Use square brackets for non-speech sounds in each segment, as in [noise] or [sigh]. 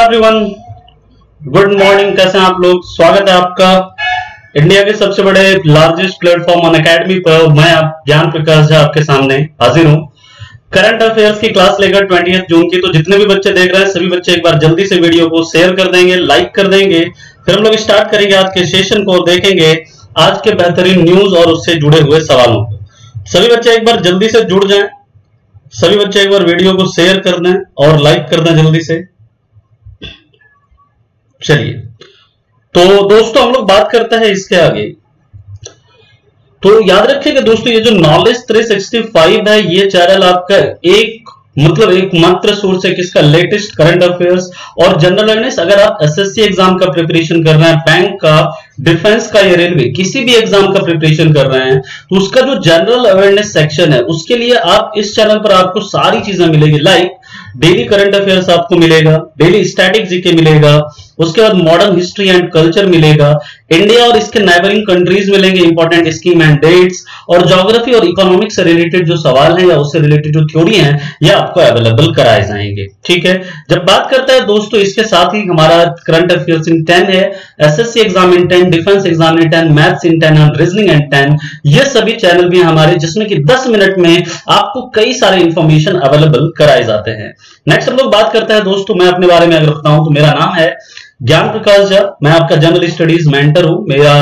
Everyone good morning कैसे हैं आप लोग? स्वागत है आपका इंडिया के सबसे बड़े लार्जेस्ट प्लेटफॉर्म ऑन अकेडमी पर। मैं आप ज्ञान प्रकाश झा आपके सामने हाजिर हूँ। करंट अफेयर्स की क्लास लेकर ट्वेंटी जून की तो जितने भी बच्चे देख रहे हैं, सभी बच्चे एक बार जल्दी से वीडियो को शेयर कर देंगे लाइक कर देंगे, फिर हम लोग स्टार्ट करेंगे आज के सेशन को देखेंगे आज के बेहतरीन न्यूज़ और उससे जुड़े हुए सवालों सभी बच्चे एक बार जल्दी से जुड़ जाएँ, सभी बच्चे एक बार वीडियो को शेयर कर दें और लाइक कर दें जल्दी से। चलिए। तो दोस्तों, हम लोग बात करते हैं इसके आगे। तो याद रखिएगा दोस्तों, ये जो नॉलेज 365 है, ये चैनल आपका एक मतलब एक मात्र सोर्स है किसका? लेटेस्ट करंट अफेयर्स और जनरल अवेयरनेस अगर आप एसएससी एग्ज़ाम का प्रिपरेशन कर रहे हैं बैंक का डिफेंस का या रेलवे किसी भी एग्ज़ाम का प्रिपरेशन कर रहे हैं तो उसका जो जनरल अवेयरनेस सेक्शन है, उसके लिए आप इस चैनल पर आपको सारी चीज़ें मिलेगी। लाइक डेली करंट अफेयर्स आपको मिलेगा डेली स्टैटिक जीके मिलेगा उसके बाद मॉडर्न हिस्ट्री एंड कल्चर मिलेगा। इंडिया और इसके नाइबरिंग कंट्रीज़ मिलेंगे इंपॉर्टेंट स्कीम एंड डेट्स और ज्योग्राफी और इकोनॉमिक्स से रिलेटेड जो सवाल है या उससे रिलेटेड जो थ्योरी है, ये आपको अवेलेबल कराए जाएँगे। ठीक है? जब बात करते हैं दोस्तों, इसके साथ ही हमारा करंट अफेयर्स इन टेन है SSC exam in ten defence exam in ten maths in ten and reasoning in ten ये सभी चैनल भी हमारे, जिसमें कि 10 मिनट में आपको कई सारे इंफॉर्मेशन अवेलेबल कराए जाते हैं। नेक्स्ट हम लोग बात करते हैं दोस्तों, मैं अपने बारे में अगर बताऊँ तो मेरा नाम है ज्ञान प्रकाश झा मैं आपका जनरल स्टडीज़ मेंटर हूँ। मेरा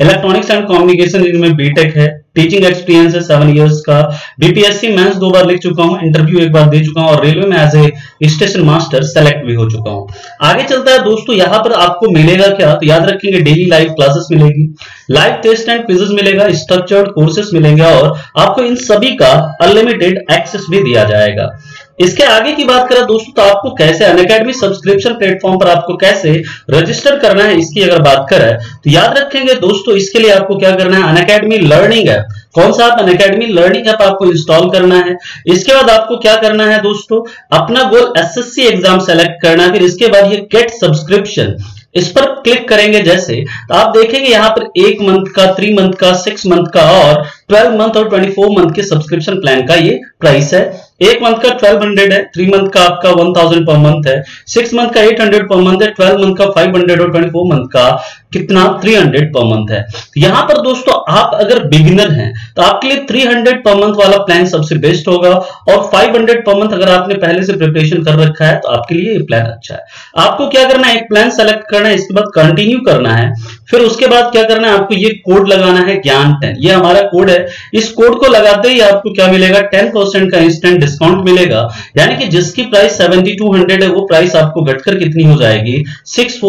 इलेक्ट्रॉनिक्स एंड कम्युनिकेशन में बीटेक है। टीचिंग एक्सपीरियंस है सेवन इयर्स का। बीपीएससी मेंस दो बार लिख चुका हूँ इंटरव्यू एक बार दे चुका हूँ और रेलवे में as a station master select भी हो चुका हूँ। आगे चलता है दोस्तों, यहाँ पर आपको मिलेगा क्या? तो याद रखेंगे डेली लाइव क्लासेस मिलेगी लाइव टेस्ट एंड क्विजेस मिलेगा स्ट्रक्चर्ड कोर्सेस मिलेंगे और आपको इन सभी का अनलिमिटेड एक्सेस भी दिया जाएगा। इसके आगे की बात करें दोस्तों तो आपको कैसे अनकेडमी सब्सक्रिप्शन प्लेटफॉर्म पर आपको कैसे रजिस्टर करना है, इसकी अगर बात करें तो याद रखेंगे दोस्तों, इसके लिए आपको क्या करना है? अनकेडमी लर्निंग ऐप कौन सा आप अनकेडमी लर्निंग ऐप आपको इंस्टॉल करना है। इसके बाद आपको क्या करना है दोस्तों? अपना गोल एसएससी एग्ज़ाम सेलेक्ट करना है, फिर इसके बाद ये गेट सब्सक्रिप्शन इस पर क्लिक करेंगे जैसे तो आप देखेंगे यहाँ पर एक मंथ का थ्री मंथ का सिक्स मंथ का और ट्वेल्व मंथ और ट्वेंटी फोर मंथ के सब्सक्रिप्शन प्लान का ये प्राइस है। एक मंथ का ट्वेल्व हंड्रेड है थ्री मंथ का आपका वन थाउज़ेंड पर मंथ है सिक्स मंथ का एट हंड्रेड पर मंथ है ट्वेल्व मंथ का फाइव हंड्रेड और ट्वेंटी फोर मंथ का। कितना? थ्री हंड्रेड पर मंथ है। तो यहाँ पर दोस्तों, आप अगर बिगिनर हैं तो आपके लिए थ्री हंड्रेड पर मंथ वाला प्लान सबसे बेस्ट होगा। और फाइव हंड्रेड पर मंथ अगर आपने पहले से प्रिपरेशन कर रखा है तो आपके लिए ये प्लान अच्छा है। आपको क्या करना है? एक प्लान सेलेक्ट करना है, इसके बाद कंटिन्यू करना है। फिर उसके बाद क्या करना है? आपको ये कोड लगाना है, ज्ञान टेन ये हमारा कोड है। इस कोड को लगाते ही आपको क्या मिलेगा? टेन परसेंट का इंस्टेंट डिस्काउंट मिलेगा। यानी कि जिसकी प्राइस सेवेंटी है, वो प्राइस आपको घटकर कितनी हो जाएगी? सिक्स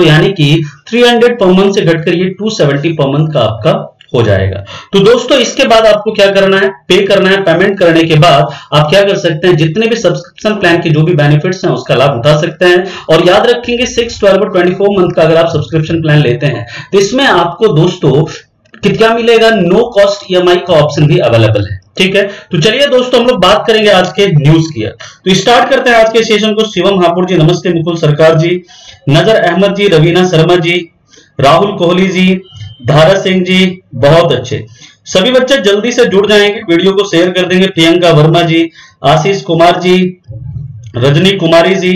यानी कि थ्री हंड्रेड पर मंथ से घटकर ये टू सेवेंटी पर मंथ का आपका हो जाएगा। तो दोस्तों, इसके बाद आपको क्या करना है? पे करना है। पेमेंट करने के बाद आप क्या कर सकते हैं? जितने भी सब्सक्रिप्शन प्लान के जो भी बेनिफिट्स हैं, उसका लाभ उठा सकते हैं। और याद रखेंगे सिक्स ट्वेल्व और ट्वेंटी फोर मंथ का अगर आप सब्सक्रिप्शन प्लान लेते हैं तो इसमें आपको दोस्तों, कितना मिलेगा? नो कॉस्ट ईएमआई का ऑप्शन भी अवेलेबल है। ठीक है? तो चलिए दोस्तों, हम लोग बात करेंगे आज के न्यूज़ की तो स्टार्ट करते हैं आज के सेशन को। शिवम हापुर जी, नमस्ते मुकुल सरकार जी। नज़र अहमद जी, रवीना शर्मा जी, राहुल कोहली जी, धारा सिंह जी, बहुत अच्छे। सभी बच्चे जल्दी से जुड़ जाएँगे, वीडियो को शेयर कर देंगे। प्रियंका वर्मा जी, आशीष कुमार जी, रजनी कुमारी जी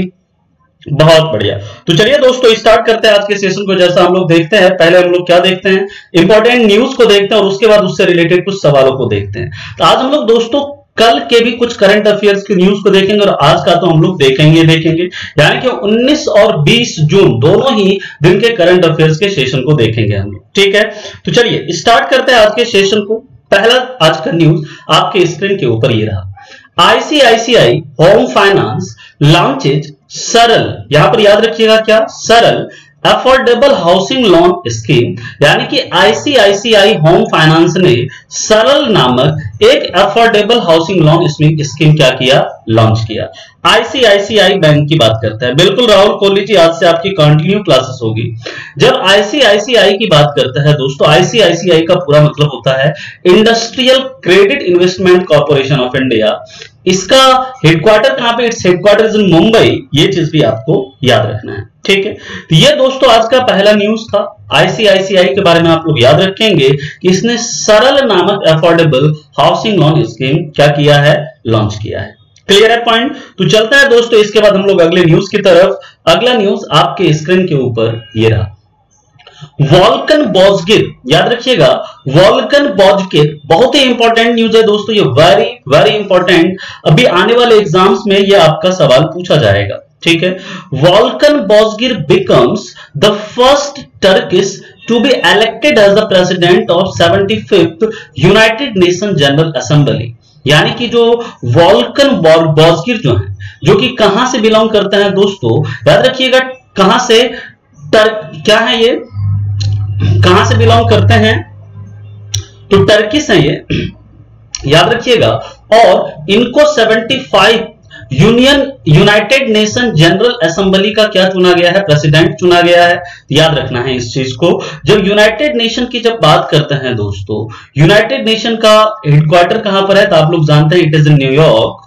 बहुत बढ़िया। तो चलिए दोस्तों स्टार्ट करते हैं आज के सेशन को। जैसा हम लोग देखते हैं, पहले हम लोग क्या देखते हैं? इंपॉर्टेंट न्यूज़ को देखते हैं और उसके बाद उससे रिलेटेड कुछ सवालों को देखते हैं। तो आज हम लोग दोस्तों, कल के भी कुछ करंट अफेयर्स की न्यूज़ को देखेंगे और आज का तो हम लोग देखेंगे देखेंगे। यानी कि 19 और 20 जून दोनों ही दिन के करंट अफेयर्स के सेशन को देखेंगे हम लोग। ठीक है? तो चलिए स्टार्ट करते हैं आज के सेशन को। पहला आज का न्यूज़ आपके स्क्रीन के ऊपर ये रहा। आईसीआईसीआई होम फाइनेंस लॉन्चेज सरल, यहाँ पर याद रखिएगा क्या? सरल अफोर्डेबल हाउसिंग लोन स्कीम यानी कि आईसीआईसीआई होम फाइनेंस ने सरल नामक एक अफोर्डेबल हाउसिंग लोन स्कीम क्या किया? लॉन्च किया। आईसीआईसीआई बैंक की बात करता है। बिल्कुल राहुल कोहली जी, आज से आपकी कंटिन्यू क्लासेस होगी। जब आईसीआईसीआई की बात करता है दोस्तों आईसीआईसीआई का पूरा मतलब होता है industrial credit investment corporation of India इसका हेडक्वार्टर कहाँ पे इट्स हेडक्वार्टर इन मुंबई ये चीज़ भी आपको याद रखना है। ठीक है? तो ये दोस्तों, आज का पहला न्यूज़ था। आईसीआईसीआई के बारे में आप लोग याद रखेंगे कि इसने सरल नामक अफोर्डेबल हाउसिंग लोन स्कीम क्या किया है? लॉन्च किया है। क्लियर है पॉइंट तो चलता है दोस्तों, इसके बाद हम लोग अगले न्यूज़ की तरफ़। अगला न्यूज़ आपके स्क्रीन के ऊपर ये रहा। वॉल्कन बॉजगिर याद रखिएगा वॉल्कन बॉजगिर बहुत ही इंपॉर्टेंट न्यूज़ है दोस्तों, ये वेरी वेरी इंपॉर्टेंट अभी आने वाले एग्ज़ाम्स में ये आपका सवाल पूछा जाएगा, ठीक है? Volkan Bozkir becomes the first Turkish to be elected as the president of seventy fifth United Nation General Assembly यानी कि जो वॉल्कन बॉजगिर जो है जो कि कहाँ से बिलोंग करता है दोस्तों याद रखिएगा कहाँ से तर, क्या है ये? कहाँ से बिलोंग करते हैं? तो टर्किस है ये याद रखिएगा। और इनको 75 union, United Nation General Assembly का क्या चुना गया है? प्रेसिडेंट चुना गया है। याद रखना है इस चीज़ को। जब यूनाइटेड नेशन की जब बात करते हैं दोस्तों, यूनाइटेड नेशन का हेडक्वार्टर कहाँ पर है? तो आप लोग जानते हैं इट इज़ इन न्यूयॉर्क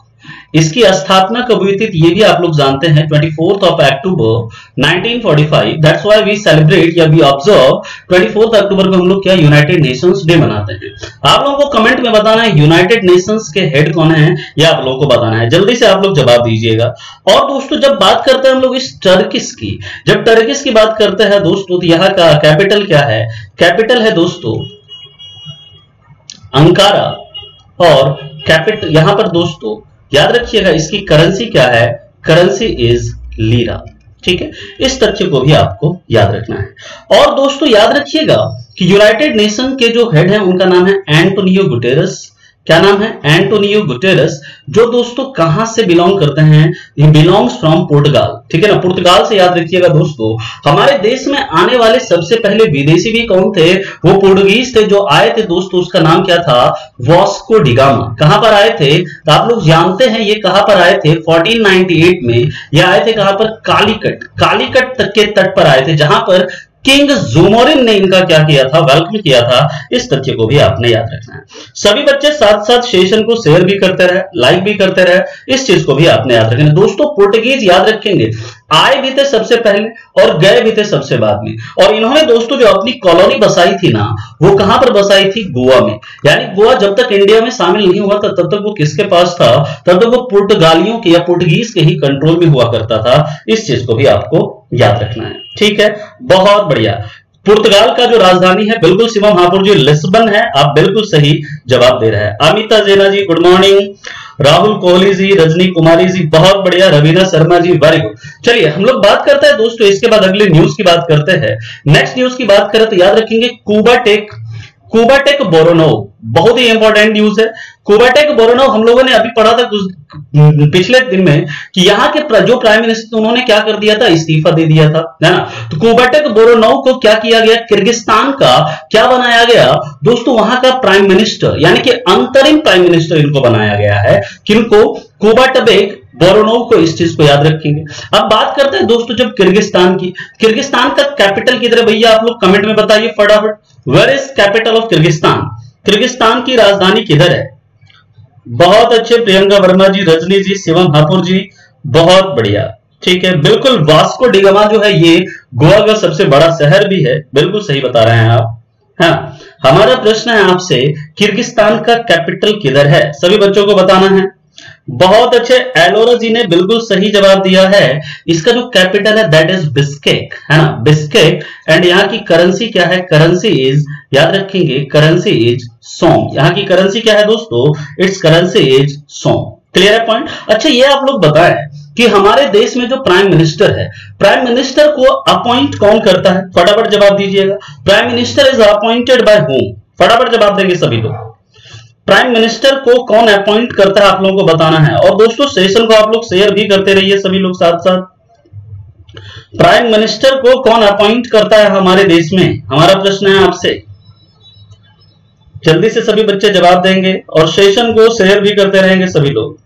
इसकी स्थापना कब हुई थी ये भी आप लोग जानते हैं twenty fourth of October 1945 that's why we celebrate या we observe twenty fourth October को हम लोग क्या यूनाइटेड नेशंस डे मनाते हैं। आप लोगों को कमेंट में बताना है यूनाइटेड नेशंस के हेड कौन है, या आप लोगों को बताना है। जल्दी से आप लोग जवाब दीजिएगा। और दोस्तों, जब बात करते हैं हम लोग इस टर्किस की, जब टर्किस की बात करते हैं दोस्तों तो यहाँ का कैपिटल क्या है? कैपिटल है दोस्तों अंकारा और कैपिटल यहाँ पर दोस्तों याद रखिएगा, इसकी करेंसी क्या है? करेंसी इज़ लीरा ठीक है? इस तथ्य को भी आपको याद रखना है। और दोस्तों, याद रखिएगा कि यूनाइटेड नेशन के जो हेड है, उनका नाम है एंटोनियो गुटेरस क्या नाम है? एंटोनियो गुटेरस जो दोस्तों कहाँ से बिलोंग करते हैं? ये बिलोंग्स फ्रॉम पुर्तगाल ठीक है ना? पुर्तगाल से याद रखिएगा दोस्तों। हमारे देश में आने वाले सबसे पहले विदेशी भी कौन थे? वो पुर्तगीज थे जो आए थे दोस्तों। उसका नाम क्या था? वॉस्को डिगामा कहाँ पर आए थे? तो आप लोग जानते हैं ये कहाँ पर आए थे? 1498 में। ये आए थे कहाँ पर? कालीकट। कालीकट तक के तट पर आए थे, जहाँ पर किंग जूमोरिन ने इनका क्या किया था? वेलकम किया था। इस तथ्य को भी आपने याद रखना है। सभी बच्चे साथ साथ सेशन को शेयर भी करते रहे लाइक भी करते रहे। इस चीज़ को भी आपने याद रखना दोस्तों पोर्टुगीज याद रखेंगे। आए भी थे सबसे पहले और गए भी थे सबसे बाद में। और इन्होंने दोस्तों, जो अपनी कॉलोनी बसाई थी ना, वो कहाँ पर बसाई थी? गोवा में। यानी गोवा जब तक इंडिया में शामिल नहीं हुआ था, तब तक वो किसके पास था? तब तक वो पुर्तगालियों के या पुर्तगीज के ही कंट्रोल में हुआ करता था। इस चीज़ को भी आपको याद रखना है। ठीक है? बहुत बढ़िया। पुर्तगाल का जो राजधानी है, बिल्कुल शिवम महापुर, जी लिस्बन है, आप बिल्कुल सही जवाब दे रहे हैं। अमिता जेना जी गुड मॉर्निंग राहुल कोहली जी, रजनी कुमारी जी, बहुत बढ़िया रवीना शर्मा जी वेरी गुड चलिए, हम लोग बात करते हैं दोस्तों, इसके बाद अगले न्यूज़ की बात करते हैं। नेक्स्ट न्यूज़ की बात करें तो याद रखेंगे कूबा टेक कुबाटेक बोरोनो बहुत ही इंपॉर्टेंट न्यूज़ है। कुबाटेक बोरोनो हम लोगों ने अभी पढ़ा था कुछ पिछले दिन में कि यहाँ के जो प्राइम मिनिस्टर उन्होंने क्या कर दिया था? इस्तीफा दे दिया था, है ना? तो कुबाटेक बोरोनो को क्या किया गया? किर्गिस्तान का क्या बनाया गया? दोस्तों, वहाँ का प्राइम मिनिस्टर यानी कि अंतरिम प्राइम मिनिस्टर इनको बनाया गया है किनको कुबाटबेक बोरोनोव को इस चीज़ को याद रखेंगे। अब बात करते हैं दोस्तों जब किर्गिस्तान की। किर्गिस्तान का कैपिटल किधर है भैया? आप लोग कमेंट में बताइए फटाफट। Where is capital of Kyrgyzstan Kyrgyzstan की राजधानी किधर है? बहुत अच्छे प्रियंका वर्मा जी, रजनी जी, शिवम हापुर जी, बहुत बढ़िया। ठीक है, बिल्कुल वास्को डिगमा जो है ये गोवा का सबसे बड़ा शहर भी है। बिल्कुल सही बता रहे हैं आप। हाँ हमारा प्रश्न है आपसे, किर्गिस्तान का कैपिटल किधर है? सभी बच्चों को बताना है। बहुत अच्छे एलोरा जी ने बिल्कुल सही जवाब दिया है। इसका जो कैपिटल है दैट इज़ बिस्केक है ना? बिस्केक एंड यहाँ की करेंसी क्या है? करेंसी इज़ याद रखेंगे करेंसी इज़ सोम। यहाँ की करेंसी क्या है दोस्तों? Its currency is som. Clear है पॉइंट अच्छा ये आप लोग बताएँ कि हमारे देश में जो प्राइम मिनिस्टर है प्राइम मिनिस्टर को अपॉइंट कौन करता है? फटाफट जवाब दीजिएगा। Prime minister is appointed by whom फटाफट जवाब देंगे सभी लोग। प्राइम मिनिस्टर को कौन अपॉइंट करता है आप लोगों को बताना है? और दोस्तों सेशन को आप लोग शेयर भी करते रहिए सभी लोग साथ साथ। प्राइम मिनिस्टर को कौन अपॉइंट करता है हमारे देश में? हमारा प्रश्न है आपसे। जल्दी से सभी बच्चे जवाब देंगे और सेशन को शेयर भी करते रहेंगे सभी लोग।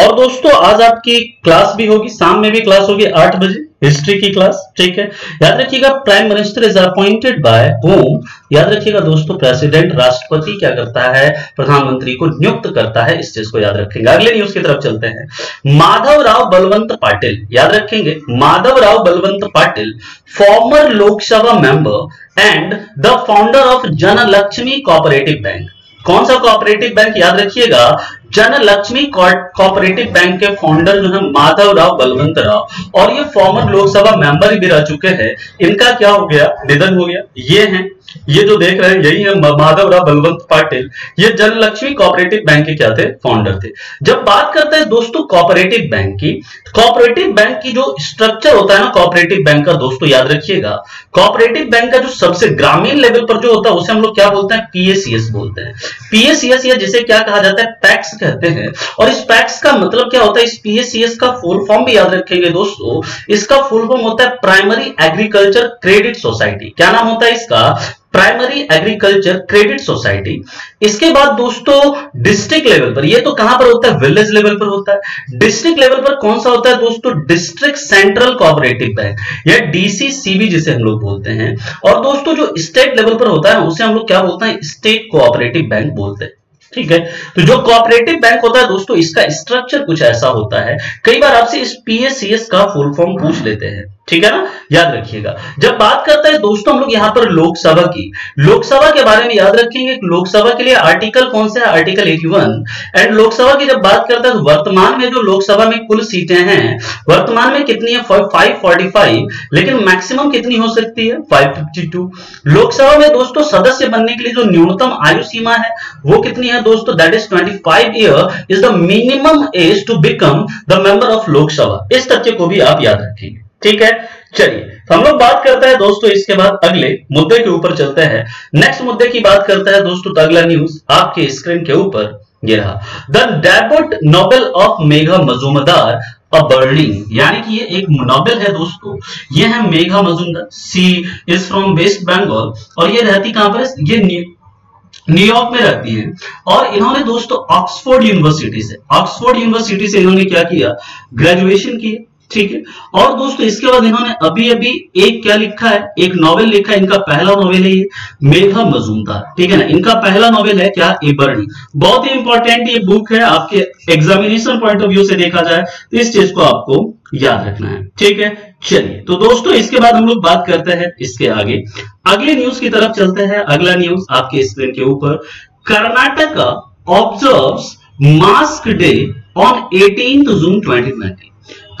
और दोस्तों, आज आपकी क्लास भी होगी, शाम में भी क्लास होगी आठ बजे। हिस्ट्री की क्लास ठीक है? याद रखिएगा prime minister is appointed by whom याद रखिएगा दोस्तों प्रेसिडेंट राष्ट्रपति क्या करता है? प्रधानमंत्री को नियुक्त करता है, इस चीज़ को याद रखेंगे। अगले न्यूज़ की तरफ़ चलते हैं। माधव राव बलवंत पाटिल, याद रखेंगे? Madhav Rao Balwant Patil former Lok Sabha member and the founder of Jan Lakshmi cooperative bank कौन सा कोऑपरेटिव बैंक याद रखिएगा जन लक्ष्मी कोऑपरेटिव बैंक के फाउंडर जो है माधव राव बलवंत राव। और ये फॉर्मर लोकसभा मेंबर भी रह चुके हैं। इनका क्या हो गया? निधन हो गया। ये हैं। ये जो देख रहे हैं, यही है माधव राव बलवंत पाटिल। ये जनलक्ष्मी कोऑपरेटिव बैंक के क्या थे? फाउंडर थे। जब बात करते हैं दोस्तों कोऑपरेटिव बैंक की कोऑपरेटिव बैंक की जो स्ट्रक्चर होता है ना कोऑपरेटिव बैंक का, दोस्तों याद रखिएगा। कोऑपरेटिव बैंक का जो सबसे ग्रामीण लेवल पर जो होता है, उसे हम लोग क्या बोलते हैं? पीएसीएस बोलते हैं। पीएसीएस या जिसे क्या कहा जाता है? पैक्स कहते हैं। और इस पैक्स का मतलब क्या होता है? इस पीएसीएस का फुल फॉर्म भी याद रखेंगे दोस्तों। इसका फुल फॉर्म होता है प्राइमरी एग्रीकल्चर क्रेडिट सोसाइटी क्या नाम होता है इसका? प्राइमरी एग्रीकल्चर क्रेडिट सोसाइटी इसके बाद दोस्तों डिस्ट्रिक्ट लेवल पर, ये तो कहाँ पर होता है? विलेज लेवल पर होता है। डिस्ट्रिक्ट लेवल पर कौन सा होता है दोस्तों? डिस्ट्रिक्ट सेंट्रल कोऑपरेटिव बैंक या डीसीसीबी जिसे हम लोग बोलते हैं। और दोस्तों, जो स्टेट लेवल पर होता है, उसे हम लोग क्या बोलते हैं? स्टेट कोऑपरेटिव बैंक बोलते हैं। ठीक है? तो जो कोऑपरेटिव बैंक होता है दोस्तों, इसका स्ट्रक्चर कुछ ऐसा होता है। कई बार आपसे इस पीएससीएस का फुल फॉर्म पूछ लेते हैं। ठीक है ना? याद रखिएगा। जब बात करते हैं, दोस्तों, हम लोग यहाँ पर लोकसभा की। लोकसभा के बारे में याद रखेंगे लोकसभा के लिए आर्टिकल कौन सा है? आर्टिकल 81 एंड लोकसभा की जब बात करते हैं तो वर्तमान में जो लोकसभा में कुल सीटें हैं, वर्तमान में कितनी है? 545 लेकिन मैक्सिमम कितनी हो सकती है? 552 लोकसभा में, दोस्तों, सदस्य बनने के लिए जो न्यूनतम आयु सीमा है, वो कितनी है, दोस्तों? That is 25 year is the minimum age to become the member of Lok Sabha. इस तथ्य को भी आप याद रखेंगे। ठीक है? चलिए तो हम लोग बात करते हैं दोस्तों इसके बाद अगले मुद्दे के ऊपर चलते हैं। नेक्स्ट मुद्दे की बात करते हैं दोस्तों, अगला न्यूज़ आपके स्क्रीन के ऊपर। ये रहा the debut novel of Megha Majumdar uh यानी कि ये एक नोबेल है दोस्तों। ये है Megha Majumdar she is from West Bengal और ये रहती कहाँ पर ये न्यूयॉर्क में रहती है। और इन्होंने दोस्तों ऑक्सफोर्ड यूनिवर्सिटी से ऑक्सफोर्ड यूनिवर्सिटी से इन्होंने क्या किया? ग्रेजुएशन किया। ठीक है? और दोस्तों, इसके बाद इन्होंने अभी अभी एक क्या लिखा है? एक नॉवेल लिखा है, इनका पहला नॉवेल है ये, मेघा मजूमदार। ठीक है ना? इनका पहला नॉवेल है क्या? एबर्नी बहुत ही इंपॉर्टेंट ये बुक है, आपके एग्जामिनेशन पॉइंट ऑफ़ व्यू से देखा जाए तो इस चीज़ को आपको याद रखना है। ठीक है? चलिए तो दोस्तों, इसके बाद हम लोग बात करते हैं इसके आगे। अगले न्यूज़ की तरफ़ चलते हैं। अगला न्यूज़ आपके स्क्रीन के ऊपर। Karnataka observe mask day on eighteen June twenty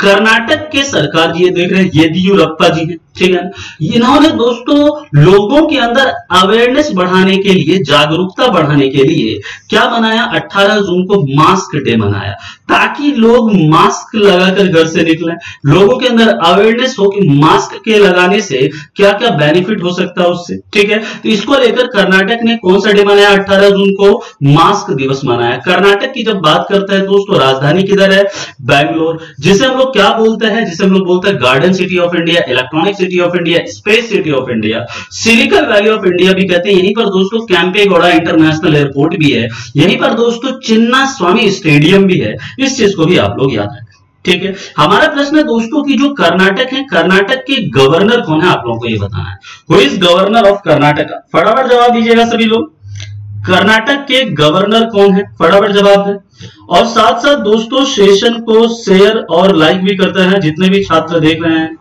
Karnataka के सरकार जी देख रहे हैं येदियुरप्पा जी हैं। ठीक है? इन्होंने दोस्तों, लोगों के अंदर अवेयरनेस बढ़ाने के लिए, जागरूकता बढ़ाने के लिए क्या बनाया? 18 जून को मास्क डे मनाया। ताकि लोग मास्क लगाकर घर से निकले। लोगों के अंदर अवेयरनेस हो कि मास्क के लगाने से क्या क्या बेनिफिट हो सकता है उससे, ठीक है? तो इसको लेकर कर्नाटक ने कौन सा डे मनाया? अट्ठारह जून को मास्क दिवस मनाया। कर्नाटक की जब बात करते हैं दोस्तों, राजधानी किधर है? बैंगलोर, जिसे हम लोग क्या बोलते हैं? जिसे हम लोग बोलते हैं garden city of India electronic city of India space city of India silicon valley of India भी कहते हैं। यहीं पर दोस्तों कैंपेगौड़ा इंटरनेशनल एयरपोर्ट भी है। यहीं पर दोस्तों चिन्ना स्वामी स्टेडियम भी है। इस चीज़ को भी आप लोग याद रखें। ठीक है? हमारा प्रश्न है दोस्तों की जो कर्नाटक है, कर्नाटक के गवर्नर कौन है? आप लोगों को ये बताना है। Who is governor of Karnataka फटाफट जवाब दीजिएगा सभी लोग। कर्नाटक के गवर्नर कौन है? फटाफट जवाब है और साथ साथ दोस्तों सेशन को शेयर और लाइक भी करते हैं जितने भी छात्र देख रहे हैं।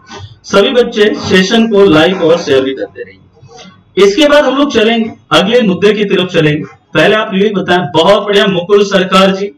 सभी बच्चे सेशन को लाइक और शेयर भी करते रहिए। इसके बाद हम लोग चलेंगे। अगले मुद्दे की तरफ़ चलेंगे। पहले आप ये बताएँ, बहुत बढ़िया मुकुल सरकार जी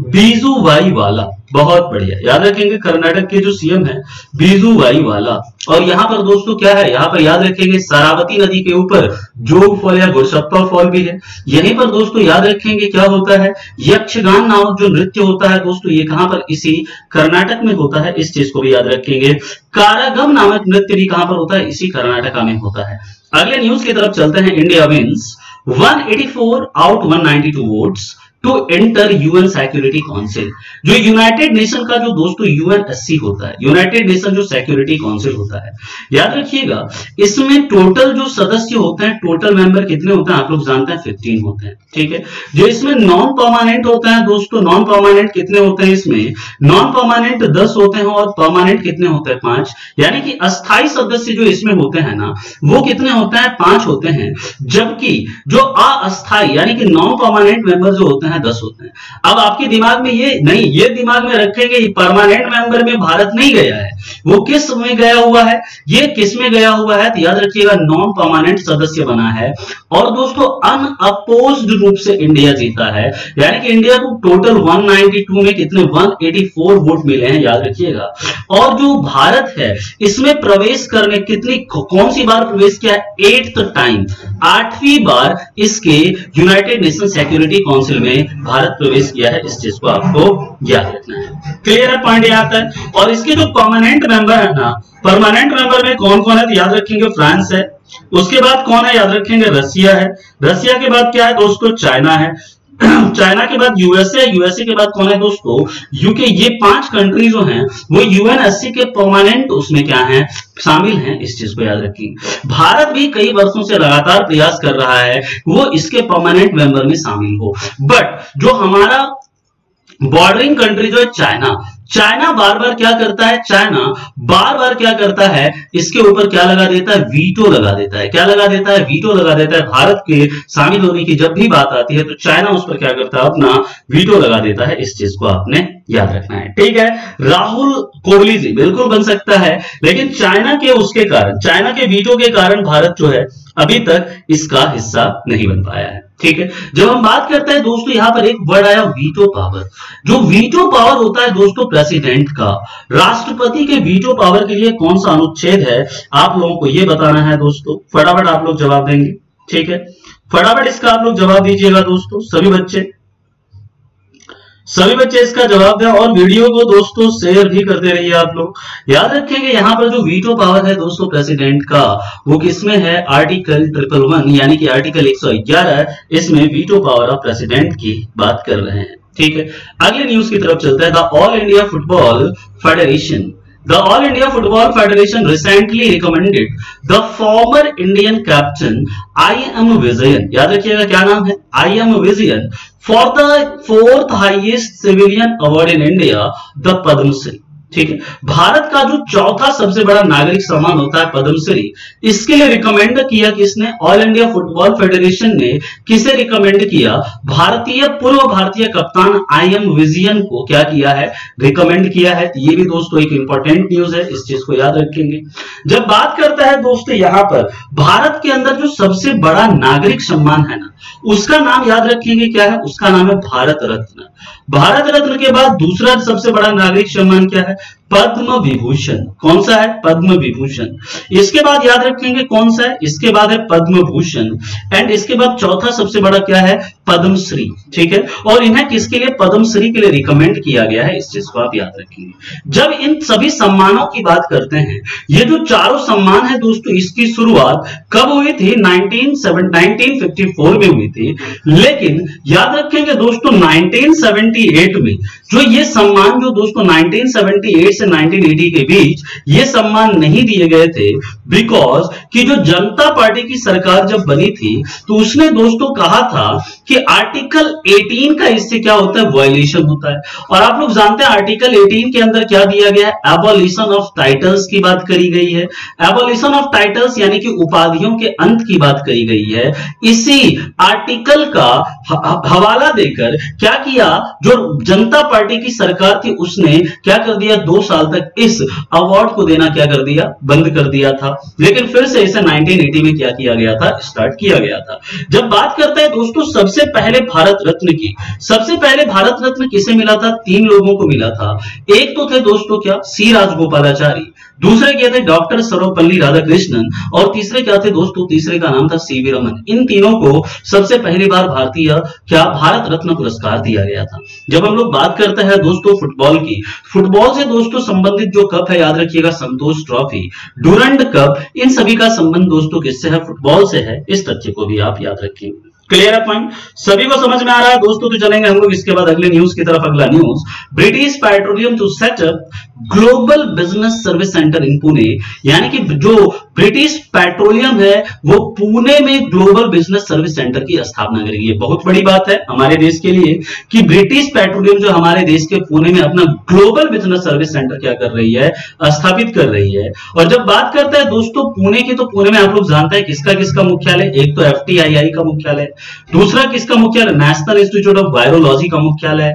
बीजू वाई वाला, बहुत बढ़िया। याद रखेंगे, कर्नाटक के जो सीएम है, बीजू वाई वाला। और यहाँ पर दोस्तों क्या है? यहाँ पर याद रखेंगे, सरावती नदी के ऊपर जोग फॉल या गुरसप्पा फॉल भी है। यहीं पर दोस्तों याद रखेंगे क्या होता है? यक्षगान नामक जो नृत्य होता है दोस्तों, ये कहाँ पर? इसी कर्नाटक में होता है। इस चीज़ को भी याद रखेंगे। कारागम नामक नृत्य भी कहाँ पर होता है? इसी कर्नाटका में होता है। अगले न्यूज़ की तरफ़ चलते हैं India wins 184 out 192 votes to enter UN security council जो यूनाइटेड नेशन का जो दोस्तों यूएनएससी होता है यूनाइटेड नेशन जो सिक्योरिटी काउंसिल होता है। याद रखिएगा, इसमें टोटल जो सदस्य होते हैं टोटल मेंबर कितने होते हैं, आप लोग जानते हैं फिफ्टीन होते हैं, ठीक है? जो इसमें नॉन परमानेंट होता है दोस्तों नॉन परमानेंट कितने होते हैं इसमें? नॉन परमानेंट दस होते हैं और परमानेंट कितने होते हैं? पाँच। यानी कि अस्थाई सदस्य जो इसमें होते हैं ना, वो कितने होते हैं? पाँच होते हैं। जबकि जो अस्थाई यानी कि नॉन परमानेंट मेंबर जो होते हैं है दस होते हैं। अब आपके दिमाग में ये, नहीं, ये दिमाग में रखेंगे परमानेंट मेंबर में भारत नहीं गया है। वो किसमें गया हुआ है? ये किसमें गया हुआ है? तो याद रखिएगा नॉन परमानेंट सदस्य बना है। और दोस्तों अनअपोज रूप से इंडिया जीता है। यानी कि इंडिया को टोटल 192 में कितने? 184 वोट मिले हैं, याद रखिएगा। और जो भारत है, इसमें प्रवेश करने कितनी, कौन सी बार प्रवेश किया? एट्थ टाइम आठवीं बार इसके यूनाइटेड नेशन सिक्योरिटी काउंसिल में भारत प्रवेश किया है, इस चीज़ को आपको याद रखना है। क्लियर है पॉइंट आता है और इसके जो परमानेंट मेंबर है ना परमानेंट मेंबर में कौन कौन है तो याद रखेंगे, फ्रांस है। उसके बाद कौन है, याद रखेंगे, रसिया है। रसिया के बाद क्या है, दोस्तों चाइना है। चाइना के बाद यूएसए यूएसए के बाद कौन है दोस्तों? यूके ये पाँच कंट्री जो हैं, वो यूएनएससी के परमानेंट उसमें क्या हैं? शामिल हैं, इस चीज़ को याद रखिए। भारत भी कई वर्षों से लगातार प्रयास कर रहा है, वो इसके परमानेंट मेंबर में शामिल हो। बट जो हमारा बॉर्डरिंग कंट्री जो है, चाइना चाइना बार बार क्या करता है? चाइना बार बार क्या करता है? इसके ऊपर क्या लगा देता है? वीटो लगा देता है। क्या लगा देता है? वीटो लगा देता है। भारत के शामिल होने की जब भी बात आती है तो चाइना उस पर क्या करता है? अपना वीटो लगा देता है। इस चीज़ को आपने याद रखना है। ठीक है? राहुल कोहली जी बिल्कुल बन सकता है, लेकिन चाइना के उसके कारण, चाइना के वीटो के कारण भारत जो है, अभी तक इसका हिस्सा नहीं बन पाया है। ठीक है? जब हम बात करते हैं दोस्तों, यहाँ पर एक वर्ड आया वीटो पावर जो वीटो पावर होता है दोस्तों प्रेसिडेंट का, राष्ट्रपति के वीटो पावर के लिए कौन सा अनुच्छेद है? आप लोगों को यह बताना है दोस्तों। फटाफट आप लोग जवाब देंगे, ठीक है? फटाफट इसका आप लोग जवाब दीजिएगा दोस्तों, सभी बच्चे। सभी बच्चे इसका जवाब दें और वीडियो को दोस्तों शेयर भी करते रहिए आप लोग। याद रखेंगे, यहाँ पर जो वीटो पावर है दोस्तों प्रेसिडेंट का, वो किसमें है? आर्टिकल ट्रिपल वन यानी कि आर्टिकल 111 इसमें वीटो पावर ऑफ़ प्रेसिडेंट की बात कर रहे हैं। ठीक है, अगले न्यूज़ की तरफ़ चलता है। The All India Football Federation The All India Football Federation recently recommended the former Indian captain I am Vijayan याद रखिएगा क्या नाम है I am Vijayan for the fourth highest civilian award in India the Padma Shri ठीक है। भारत का जो चौथा सबसे बड़ा नागरिक सम्मान होता है पद्मश्री, इसके लिए रिकमेंड किया किसने? ऑल इंडिया फुटबॉल फेडरेशन ने किसे रिकमेंड किया? भारतीय, पूर्व भारतीय कप्तान आई एम विजियन को क्या किया है? रिकमेंड किया है। ये भी दोस्तों एक इंपॉर्टेंट न्यूज़ है, इस चीज़ को याद रखेंगे। जब बात करता है दोस्तों यहाँ पर, भारत के अंदर जो सबसे बड़ा नागरिक सम्मान है ना, उसका नाम याद रखेंगे, क्या है? उसका नाम है भारत रत्न। भारत रत्न के बाद दूसरा सबसे बड़ा नागरिक सम्मान क्या है? पद्म विभूषण कौन सा है? पद्म विभूषण इसके बाद याद रखेंगे कौन सा है? इसके बाद है पद्म भूषण एंड इसके बाद चौथा सबसे बड़ा क्या है? पद्मश्री। ठीक है? और इन्हें किसके लिए? पद्मश्री के लिए रिकमेंड किया गया है। इस चीज़ को आप याद रखेंगे। जब इन सभी सम्मानों की बात करते हैं, ये जो चारों सम्मान है दोस्तों, इसकी शुरुआत कब हुई थी? 1954 में हुई थी। लेकिन याद रखेंगे दोस्तों 1978 में जो ये सम्मान जो दोस्तों 1978 से 1980 के बीच ये सम्मान नहीं दिए गए थे बिकॉज़ कि जो जनता पार्टी की सरकार जब बनी थी तो उसने दोस्तों कहा था कि आर्टिकल 18 का इससे क्या होता है? वायलेशन होता है। और आप लोग जानते हैं आर्टिकल 18 के अंदर क्या दिया गया है? एबोलिशन ऑफ़ टाइटल्स की बात करी गई है। एबोलिशन ऑफ़ टाइटल्स यानी कि उपाधियों के अंत की बात करी गई है। इसी आर्टिकल का हवाला देकर क्या किया? जो जनता पार्टी की सरकार थी, उसने क्या कर दिया? दो साल तक इस अवार्ड को देना क्या कर दिया? बंद कर दिया था। लेकिन फिर से इसे 1980 में क्या किया गया था? स्टार्ट किया गया था। जब बात करते हैं दोस्तों, सबसे पहले भारत रत्न की। सबसे पहले भारत रत्न किसे मिला था? तीन लोगों को मिला था। एक तो थे दोस्तों क्या? सी राजगोपालाचारी। दूसरे क्या थे? डॉक्टर सर्वपल्ली राधाकृष्णन और तीसरे क्या थे दोस्तों? तीसरे का नाम था सी वी रमन। इन तीनों को सबसे पहली बार भारतीय क्या भारत रत्न पुरस्कार दिया गया था। जब हम लोग बात करते हैं दोस्तों फुटबॉल की, फुटबॉल से दोस्तों संबंधित जो कप है, याद रखिएगा, संतोष ट्रॉफी, डूरंड कप, इन सभी का संबंध दोस्तों किससे है? फुटबॉल से है। इस तथ्य को भी आप याद रखेंगे क्लियर है पॉइंट सभी को समझ में आ रहा है? दोस्तों तो चलेंगे हम लोग इसके बाद अगले न्यूज़ की तरफ़, अगला news British Petroleum to set up global business service centre in Pune यानी कि जो ब्रिटिश पेट्रोलियम है, वो पुणे में ग्लोबल बिज़नेस सर्विस सेंटर की स्थापना करेगी। बहुत बड़ी बात है हमारे देश के लिए कि ब्रिटिश पेट्रोलियम जो हमारे देश के पुणे में अपना ग्लोबल बिज़नेस सर्विस सेंटर क्या कर रही है? स्थापित कर रही है। और जब बात करता है दोस्तों पुणे की तो पुणे में आप लोग जानते हैं किसका किसका मुख्यालय? एक तो एफटीआईआई का मुख्यालय। दूसरा किसका मुख्यालय? नेशनल इंस्टीट्यूट ऑफ़ वायरोलॉजी का मुख्यालय।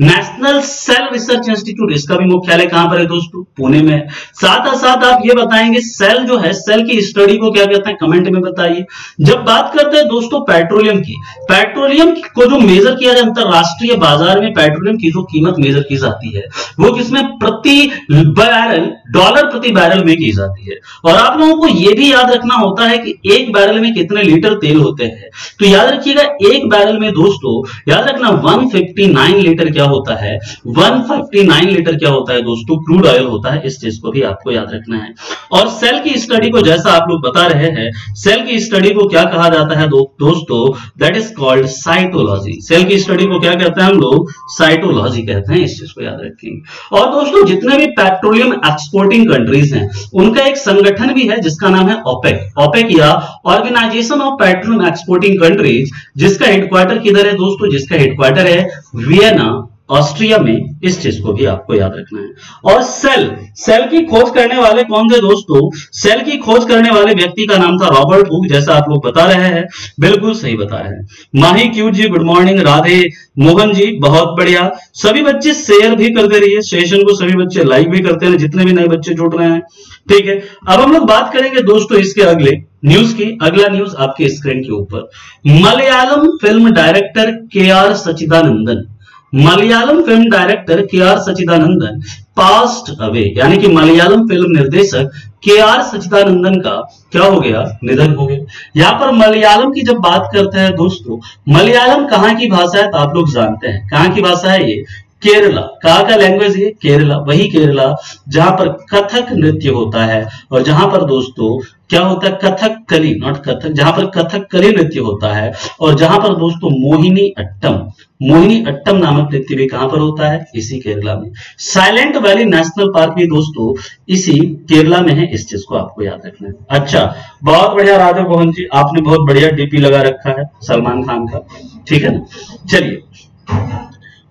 नेशनल सेल रिसर्च इंस्टीट्यूट इसका भी मुख्यालय कहाँ पर है दोस्तों? पुणे में। साथ ही साथ आप ये बताएँगे सेल जो है सेल की स्टडी को क्या कहते हैं? कमेंट में बताइए। जब बात करते हैं दोस्तों पेट्रोलियम की पेट्रोलियम को जो मेजर किया जाए अंतरराष्ट्रीय बाज़ार में पेट्रोलियम की जो कीमत मेजर की जाती है, वो किसमें? प्रति बैरल डॉलर प्रति बैरल में की जाती है। और आप लोगों को यह भी याद रखना होता है कि एक बैरल में कितने लीटर तेल होते हैं। तो याद रखिएगा एक बैरल में दोस्तों याद रखना 159 लीटर क्या होता है? 159 लीटर क्या होता है दोस्तों? क्रूड ऑयल होता है इस चीज़ को भी आपको याद रखना है। और सेल की स्टडी को जैसा आप लोग बता रहे हैं सेल की स्टडी को क्या कहा जाता है दो, दोस्तों? That is called cytology cell की स्टडी को क्या कहते हैं हम लोग? साइटोलॉजी कहते हैं इस चीज़ को याद रखेंगे और दोस्तों जितने भी पेट्रोलियम एक्सपोर्टिंग कंट्रीज़ हैं उनका एक संगठन भी है जिसका नाम है ओपेक ओपेक या organisation of petroleum exporting countries जिसका हेडक्वार्टर किधर है दोस्तों? जिसका हेडक्वार्टर है वियना। ऑस्ट्रिया में इस चीज़ को भी आपको याद रखना है। और सेल सेल की खोज करने वाले कौन थे दोस्तों? सेल की खोज करने वाले व्यक्ति का नाम था रॉबर्ट हुक, जैसा आप लोग बता रहे हैं, बिल्कुल सही बता रहे हैं। Mahi cute ji, good morning, Radhe, Mohan ji, बहुत बढ़िया। सभी बच्चे शेयर भी करते रहिए, सेशन को सभी बच्चे लाइक भी करते रहे जितने भी नए बच्चे जुड़ रहे हैं। ठीक है, अब हम लोग बात करेंगे दोस्तों इसके अगले न्यूज़ की। अगला न्यूज़ आपके स्क्रीन के ऊपर। Malayalam film director K R Sachidanandan Malayalam film director K R Sachidanandan passed away यानी कि मलयालम फ़िल्म निर्देशक के आर सचिदानंदन का क्या हो गया? निधन हो गया। यहाँ पर मलयालम की जब बात करते हैं दोस्तों मलयालम कहाँ की भाषा है तो आप लोग जानते हैं। कहाँ की भाषा है ये? केरला कहा का लैंग्वेज है? केरला, वही केरला, जहाँ पर कथक नृत्य होता है। और जहाँ पर दोस्तों, क्या होता है? कथक कली नॉट कथक, जहाँ पर कथक कली नृत्य होता है। और जहाँ पर दोस्तों, मोहिनी अट्टम मोहिनी अट्टम नामक नृत्य भी कहाँ पर होता है? इसी केरला में। साइलेंट वैली नेशनल पार्क भी दोस्तों, इसी केरला में है। इस चीज़ को आपको याद रखना है। अच्छा बहुत बढ़िया राधा मोहन जी, आपने बहुत बढ़िया डीपी लगा रखा है, सलमान खान का। ठीक है ना? चलिए।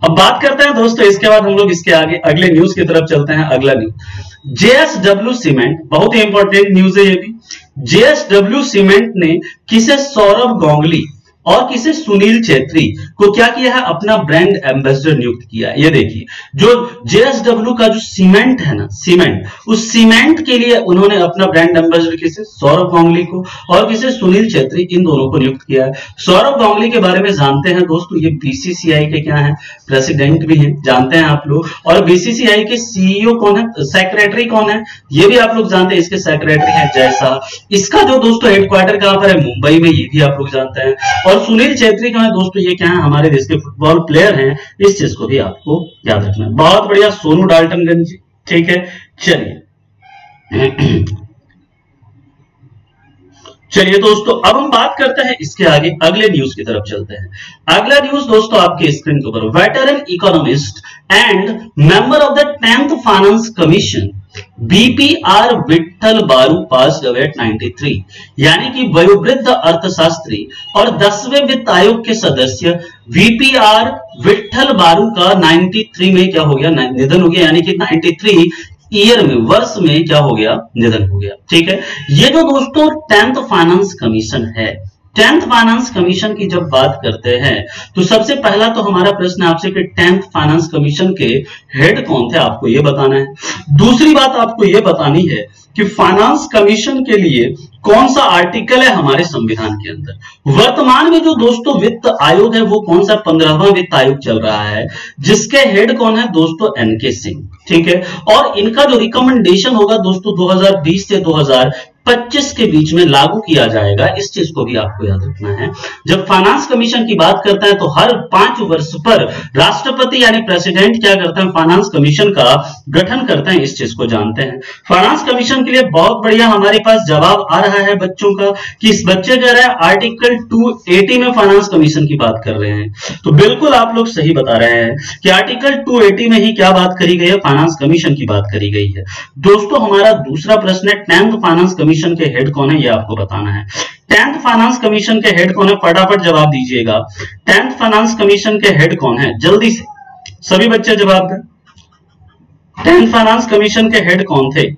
अब बात करते हैं दोस्तों, इसके बाद हम लोग इसके आगे, अगले न्यूज़ की तरफ़ चलते हैं, अगला न्यूज़ जेएसडब्ल्यू सीमेंट बहुत ही इंपॉर्टेंट न्यूज़ है ये भी। जेएसडब्ल्यू सीमेंट ने किसे सौरभ गोंगली और किसे? सुनील छेत्री को क्या किया है? अपना ब्रांड एम्बेसडर नियुक्त किया है। ये देखिए, जो जेएसडब्ल्यू का जो सीमेंट है ना सीमेंट उस सीमेंट के लिए उन्होंने अपना ब्रांड एम्बेसडर किसे? सौरभ गांगुली को। और किसे? सुनील छेत्री, इन दोनों को नियुक्त किया है। सौरभ गांगुली के बारे में जानते हैं दोस्तों, ये बीसीसीआई के क्या है? प्रेसिडेंट भी है, जानते हैं आप लोग। और बीसीसीआई के सीईओ कौन है? सेक्रेटरी कौन है? ये भी आप लोग जानते हैं, इसके सेक्रेटरी है जैसा। इसका जो दोस्तों हेडक्वार्टर कहाँ पर है? मुंबई में, ये भी आप लोग जानते हैं। और सुनील छेत्री जो है, दोस्तों, ये क्या है, हमारे देश के फुटबॉल प्लेयर हैं, इस चीज़ को भी आपको याद रखना है। बहुत बढ़िया, सोनू डाल्टनगंज ठीक है, चलिए। [clears throat] चलिए दोस्तों, अब हम बात करते हैं इसके आगे, अगले न्यूज़ की तरफ़ चलते हैं। अगला न्यूज़ दोस्तों, आपके स्क्रीन के ऊपर। Veteran economist and member of the tenth finance commission BPR Vithal बारू पास अवे 93 यानी कि वयोवृद्ध अर्थशास्त्री और दसवें वित्त आयोग के सदस्य वीपीआर विठल बारू का 93 में क्या हो गया निधन हो गया, यानी कि 93 ईयर में, वर्ष में क्या हो गया, निधन हो गया। ठीक है? ये जो दोस्तों टेंथ फाइनेंस कमीशन है टेंथ फाइनेंस कमीशन की जब बात करते हैं तो सबसे पहला तो हमारा प्रश्न आपसे कि टेंथ फाइनेंस कमीशन के हेड कौन थे, आपको यह बताना है। दूसरी बात आपको यह बतानी है कि फाइनेंस कमीशन के लिए कौन सा आर्टिकल है हमारे संविधान के अंदर। वर्तमान में जो दोस्तों वित्त आयोग है, वो कौन सा पंद्रहवा वित्त आयोग चल रहा है, जिसके हेड कौन है दोस्तों एनके सिंह, ठीक है? और इनका जो रिकमेंडेशन होगा दोस्तों 2020 से 25 के बीच में लागू किया जाएगा। इस चीज़ को भी आपको याद रखना है। जब फाइनेंस कमीशन की बात करते हैं तो हर पाँच वर्ष पर राष्ट्रपति यानी प्रेसिडेंट क्या करते हैं? फाइनेंस कमीशन का गठन करते हैं। इस चीज़ को जानते हैं। फाइनेंस कमीशन के लिए बहुत बढ़िया हमारे पास जवाब आ रहा है बच्चों का कि इस बच्चे कह रहे हैं आर्टिकल टू में फाइनेंस कमीशन की बात कर रहे हैं। तो बिल्कुल आप लोग सही बता रहे हैं कि आर्टिकल टू में ही क्या बात करी गई है? फाइनेंस कमीशन की बात करी गई है। दोस्तों, हमारा दूसरा प्रश्न है टेंथ फाइनेंस कमीशन कमीशन के हेड कौन है, ये आपको बताना है। टेंथ फाइनेंस कमीशन के हेड कौन है, फटाफट जवाब दीजिएगा। टेंथ फाइनेंस कमीशन के हेड कौन है, जल्दी से। सभी बच्चे जवाब दें। टेंथ फाइनेंस कमीशन के हेड कौन थे?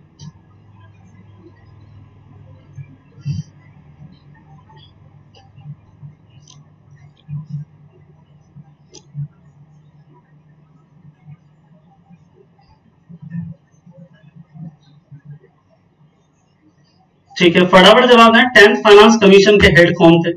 ठीक है, फटाफट जवाब दें टेंथ फाइनेंस कमीशन के हेड कौन थे?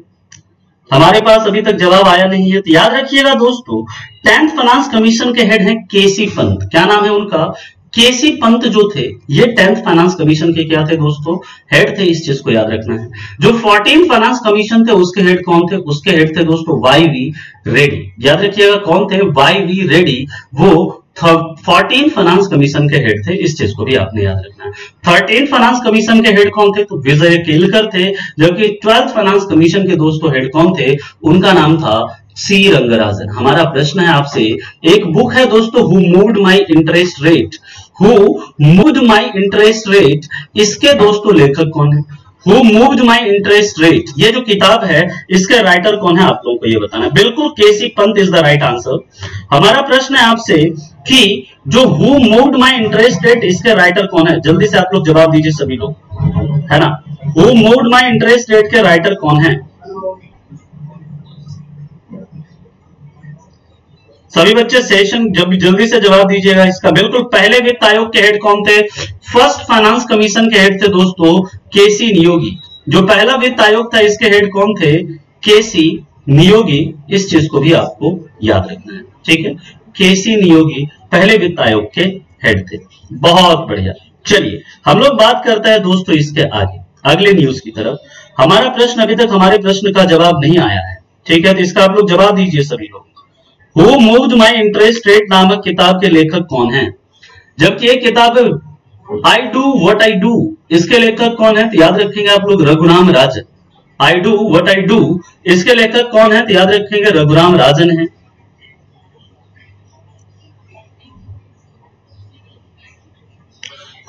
हमारे पास अभी तक जवाब आया नहीं है तो याद रखिएगा दोस्तों टेंथ फाइनेंस कमीशन के हेड हैं केसी पंत। क्या नाम है उनका? केसी पंत जो थे, ये टेंथ फाइनेंस कमीशन के क्या थे दोस्तों? हेड थे, इस चीज़ को याद रखना है। जो फोर्टीन फाइनेंस कमीशन थे, उसके हेड कौन थे? उसके हेड थे दोस्तों वाई वी रेडी याद रखिएगा, कौन थे? वाई वी रेडी वो फोर्टीन फाइनेंस कमीशन के हेड थे, इस चीज़ को भी आपने याद रखना है। थर्टीन फाइनेंस कमीशन के हेड कौन थे? तो विजय केलकर थे, जबकि ट्वेल्थ फाइनेंस कमीशन के दोस्तों हेड कौन थे? उनका नाम था सी रंगराजन। हमारा प्रश्न है आपसे, एक बुक है दोस्तों who moved my interest rate who moved my interest rate इसके दोस्तों लेखक कौन है? Who moved my interest rate ये जो किताब है, इसके राइटर कौन है? आप लोगों को ये बताना बिल्कुल KC Pant is the right answer हमारा प्रश्न है आपसे कि जो who moved my interest rate इसके राइटर कौन है? जल्दी से आप लोग जवाब दीजिए सभी लोग। है ना? Who moved my interest rate के राइटर कौन है? सभी बच्चे सेशन जब जल्दी से जवाब दीजिएगा इसका। बिल्कुल पहले वित्त आयोग के हेड कौन थे? फ़र्स्ट फाइनेंस कमीशन के हेड थे दोस्तों केसी नियोगी जो पहला वित्त आयोग था, इसके हेड कौन थे? केसी नियोगी इस चीज़ को भी आपको याद रखना है। ठीक है? केसी नियोगी पहले वित्त आयोग के हेड थे। बहुत बढ़िया। चलिए, हम लोग बात करते हैं दोस्तों इसके आगे। अगले न्यूज़ की तरफ़। हमारा प्रश्न अभी तक हमारे प्रश्न का जवाब नहीं आया है। ठीक है तो इसका आप लोग जवाब दीजिए सभी लोग। Who moved my interest rate नामक किताब के लेखक कौन है? जबकि एक किताब I do what I do इसके लेखक कौन है? तो याद रखेंगे आप लोग Raghuram Rajan. I do what I do इसके लेखक कौन है? तो याद रखेंगे रघुराम राजन है।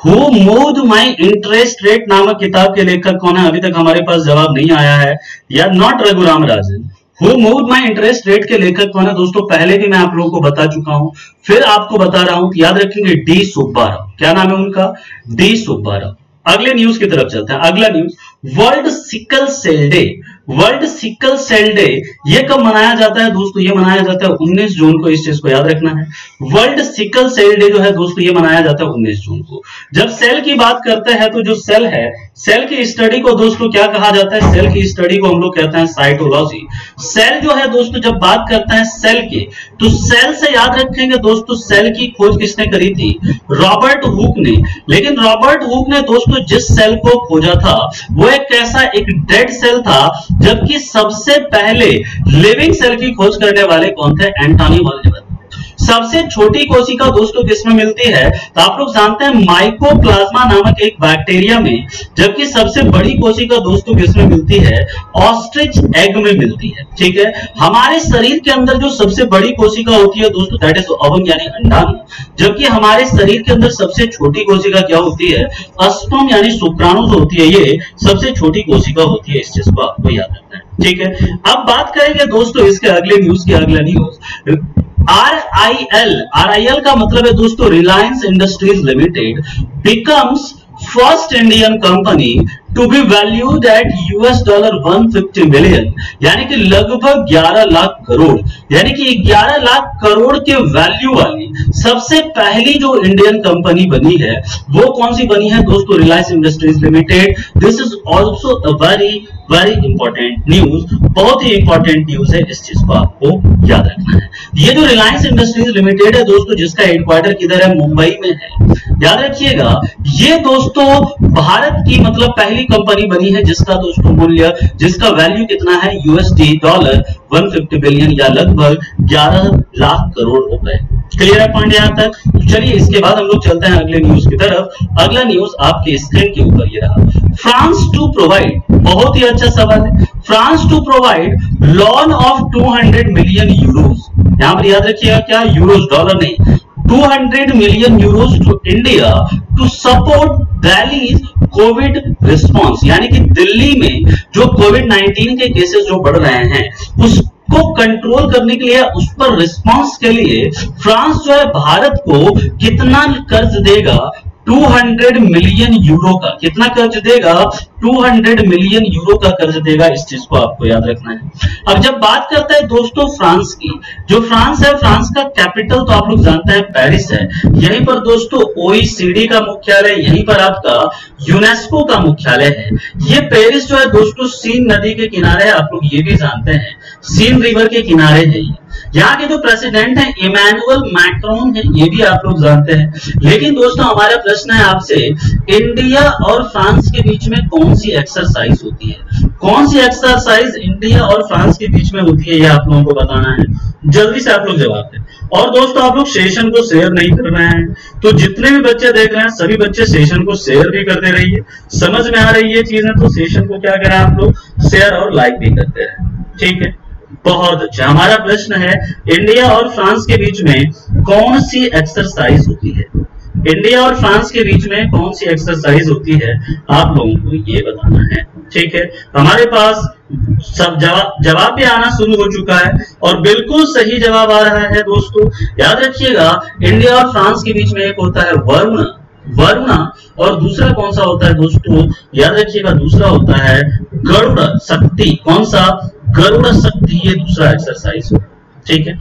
Who moved my interest rate नामक किताब के लेखक कौन है? अभी तक हमारे पास जवाब नहीं आया है। या not Raghuram Rajan who move my interest rate के लेखक कौन है? दोस्तों, पहले भी मैं आप लोगों को बता चुका हूँ। फिर आपको बता रहा हूँ याद रखेंगे डी सुब्बाराव क्या नाम है उनका? डी सुब्बाराव अगले न्यूज़ की तरफ़ चलते हैं। अगला news world sickle cell day world sickle cell day, ये कब मनाया जाता है दोस्तों? ये मनाया जाता है 19 जून को, इस चीज़ को याद रखना है। वर्ल्ड सिकल सेल डे जो है दोस्तों, ये मनाया जाता है 19 जून को। जब सेल की बात करते हैं तो जो सेल है, सेल की स्टडी को दोस्तों क्या कहा जाता है? सेल की स्टडी को हम लोग कहते हैं साइटोलॉजी। सेल जो है दोस्तों, जब बात करते हैं सेल की तो सेल से याद रखेंगे दोस्तों, सेल की खोज किसने करी थी? रॉबर्ट हुक ने। लेकिन रॉबर्ट हुक ने दोस्तों, जिस सेल को खोजा था, वो एक कैसा, एक डेड सेल था जबकि सबसे पहले लिविंग सेल की खोज करने वाले कौन थे? एंटोनी वॉल्जेबर सबसे छोटी कोशिका दोस्तों किसमें मिलती है? तो आप लोग जानते हैं माइकोप्लाज्मा नामक एक बैक्टीरिया में, जबकि सबसे बड़ी कोशिका दोस्तों किसमें मिलती है? ऑस्ट्रिच एग में मिलती है। ठीक है? हमारे शरीर के अंदर जो सबसे बड़ी कोशिका होती है दोस्तों दैट इज़ अवंग यानी अंडाणु जबकि हमारे शरीर के अंदर सबसे छोटी कोशिका क्या होती है? अस्पम यानी शुक्राणु जो होती है ये, सबसे छोटी कोशिका होती है, इस चीज़ को आपको याद रखना है। ठीक है? अब बात करेंगे दोस्तों इसके अगले न्यूज़ के अगला news R I L R I L का मतलब है दोस्तों Reliance Industries Limited becomes first Indian company to be valued at US dollar 150 million यानी कि लगभग 11 लाख करोड़, यानी कि 11 लाख करोड़ के वैल्यू वाली सबसे पहली जो इंडियन कंपनी बनी है, वो कौन सी बनी है दोस्तों? Reliance Industries Limited this is also a very very important news बहुत ही इंपॉर्टेंट न्यूज़ है इस चीज़ को आपको याद रखना है। ये जो रिलायंस इंडस्ट्रीज़ लिमिटेड है दोस्तों, जिसका हेडक्वार्टर किधर है? मुंबई में है। याद रखिएगा, ये दोस्तों, भारत की मतलब पहली कंपनी बनी है, जिसका दोस्तों मूल्य, जिसका वैल्यू कितना है यूएसडी डॉलर 150 बिलियन या लगभग 11 लाख करोड़ रुपए। क्लियर है पॉइंट यहाँ तक? तो चलिए इसके बाद हम लोग चलते हैं अगले न्यूज़ की तरफ़। अगला न्यूज़ आपके स्क्रीन के ऊपर ये रहा। फ्रांस टू प्रोवाइड बहुत ही अच्छा सवाल है। France to provide loan of 200 million euros यहाँ पर याद रखिएगा क्या? यूरोस डॉलर नहीं। 200 million euros to India to support Delhi covid response यानी कि दिल्ली में जो कोविड 19 के केसेस जो बढ़ रहे हैं, उसको कंट्रोल करने के लिए, उस पर रिस्पांस के लिए फ्रांस जो है, भारत को कितना कर्ज देगा 200 मिलियन यूरो का। कितना कर्ज देगा? 200 मिलियन यूरो का कर्ज देगा इस चीज़ को आपको याद रखना है। अब जब बात करते हैं दोस्तों फ्रांस की, जो फ्रांस है, फ्रांस का कैपिटल तो आप लोग जानते हैं पेरिस है। यहीं पर दोस्तों ओईसीडी का मुख्यालय, यहीं पर आपका यूनेस्को का मुख्यालय है। ये पेरिस जो है दोस्तों सीन नदी के किनारे आप लोग ये भी जानते हैं। सीन रिवर के किनारे है। यहाँ के जो प्रेसिडेंट है इमैनुअल मैक्रोन है, ये भी आप लोग जानते हैं। लेकिन दोस्तों, हमारा प्रश्न है आपसे इंडिया और फ्रांस के बीच में कौन सी एक्सरसाइज होती है? कौन सी एक्सरसाइज इंडिया और फ्रांस के बीच में होती है, ये आप लोगों को बताना है। जल्दी से आप लोग जवाब दें। और दोस्तों, आप लोग सेशन को शेयर नहीं कर रहे हैं। तो जितने भी बच्चे देख रहे हैं, सभी बच्चे सेशन को शेयर भी करते रहिए। समझ में आ रही है चीज़ें तो सेशन को क्या करें आप लोग? शेयर और लाइक भी करते रहे। ठीक है? बहुत अच्छा। हमारा प्रश्न है, इंडिया और फ्रांस के बीच में कौन सी एक्सरसाइज होती है? इंडिया और फ्रांस के बीच में कौन सी एक्सरसाइज होती है? आप लोगों को ये बताना है। ठीक है? हमारे पास सब जवाब जवाब भी आना शुरू हो चुका है और बिल्कुल सही जवाब आ रहा है दोस्तों। याद रखिएगा, इंडिया और फ्रांस के बीच में एक होता है वर्ण। वरुणा और दूसरा कौन सा होता है दोस्तों? याद रखिएगा, दूसरा होता है गरुड़ शक्ति। कौन सा? गरुड़ शक्ति ये दूसरा एक्सरसाइज ठीक है?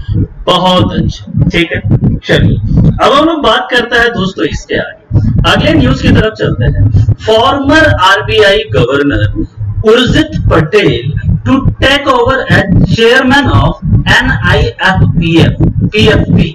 बहुत अच्छा। ठीक है? चलिए। अब हम लोग बात करते हैं दोस्तों इसके आगे। अगले न्यूज़ की तरफ़ चलते हैं। Former RBI governor Urjit Patel N I F P F P F P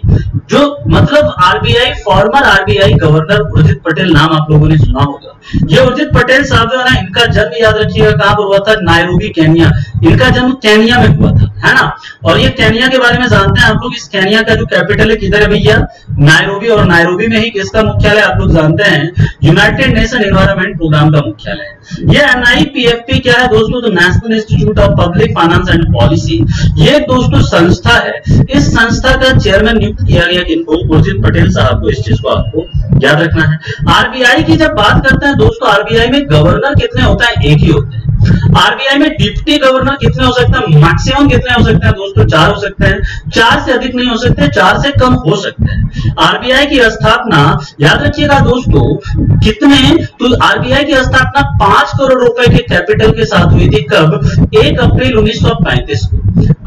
जो मतलब RBI former RBI governor Urjit Patel नाम आप लोगों ने सुना होगा। ये उर्जित पटेल साहब जो है ना, इनका जन्म याद रखिएगा, कहाँ पर हुआ था? नायरूबी केनिया इनका जन्म केनिया में हुआ था, है ना? और ये केनिया के बारे में जानते हैं आप लोग, इस केनिया का जो कैपिटल है, किधर है भैया? नायरूबी और नायरूबी में ही किसका मुख्यालय आप लोग जानते हैं? यूनाइटेड नेशन एनवायरमेंट प्रोग्राम का मुख्यालय ये एनआईपीएफपी क्या है दोस्तों? तो national institute public finance and policy ये दोस्तों संस्था है, इस संस्था का चेयरमैन नियुक्त किया गया किनको उर्जित पटेल साहब को, इस चीज़ को आपको याद रखना है। आरबीआई की जब बात करते हैं, दोस्तों आरबीआई में गवर्नर कितने होते हैं? एक ही होते हैं। आरबीआई में डिप्टी गवर्नर कितने हो सकते हैं? मैक्सिमम कितने हो सकते हैं दोस्तों? चार हो सकते हैं। चार से अधिक नहीं हो सकते, चार से कम हो सकते हैं। आरबीआई की स्थापना, याद रखिएगा दोस्तों, कितने? तो आरबीआई की स्थापना पाँच करोड़ रुपए के कैपिटल के साथ हुई थी कब? एक अप्रैल उन्नीस सौ पैंतीस को।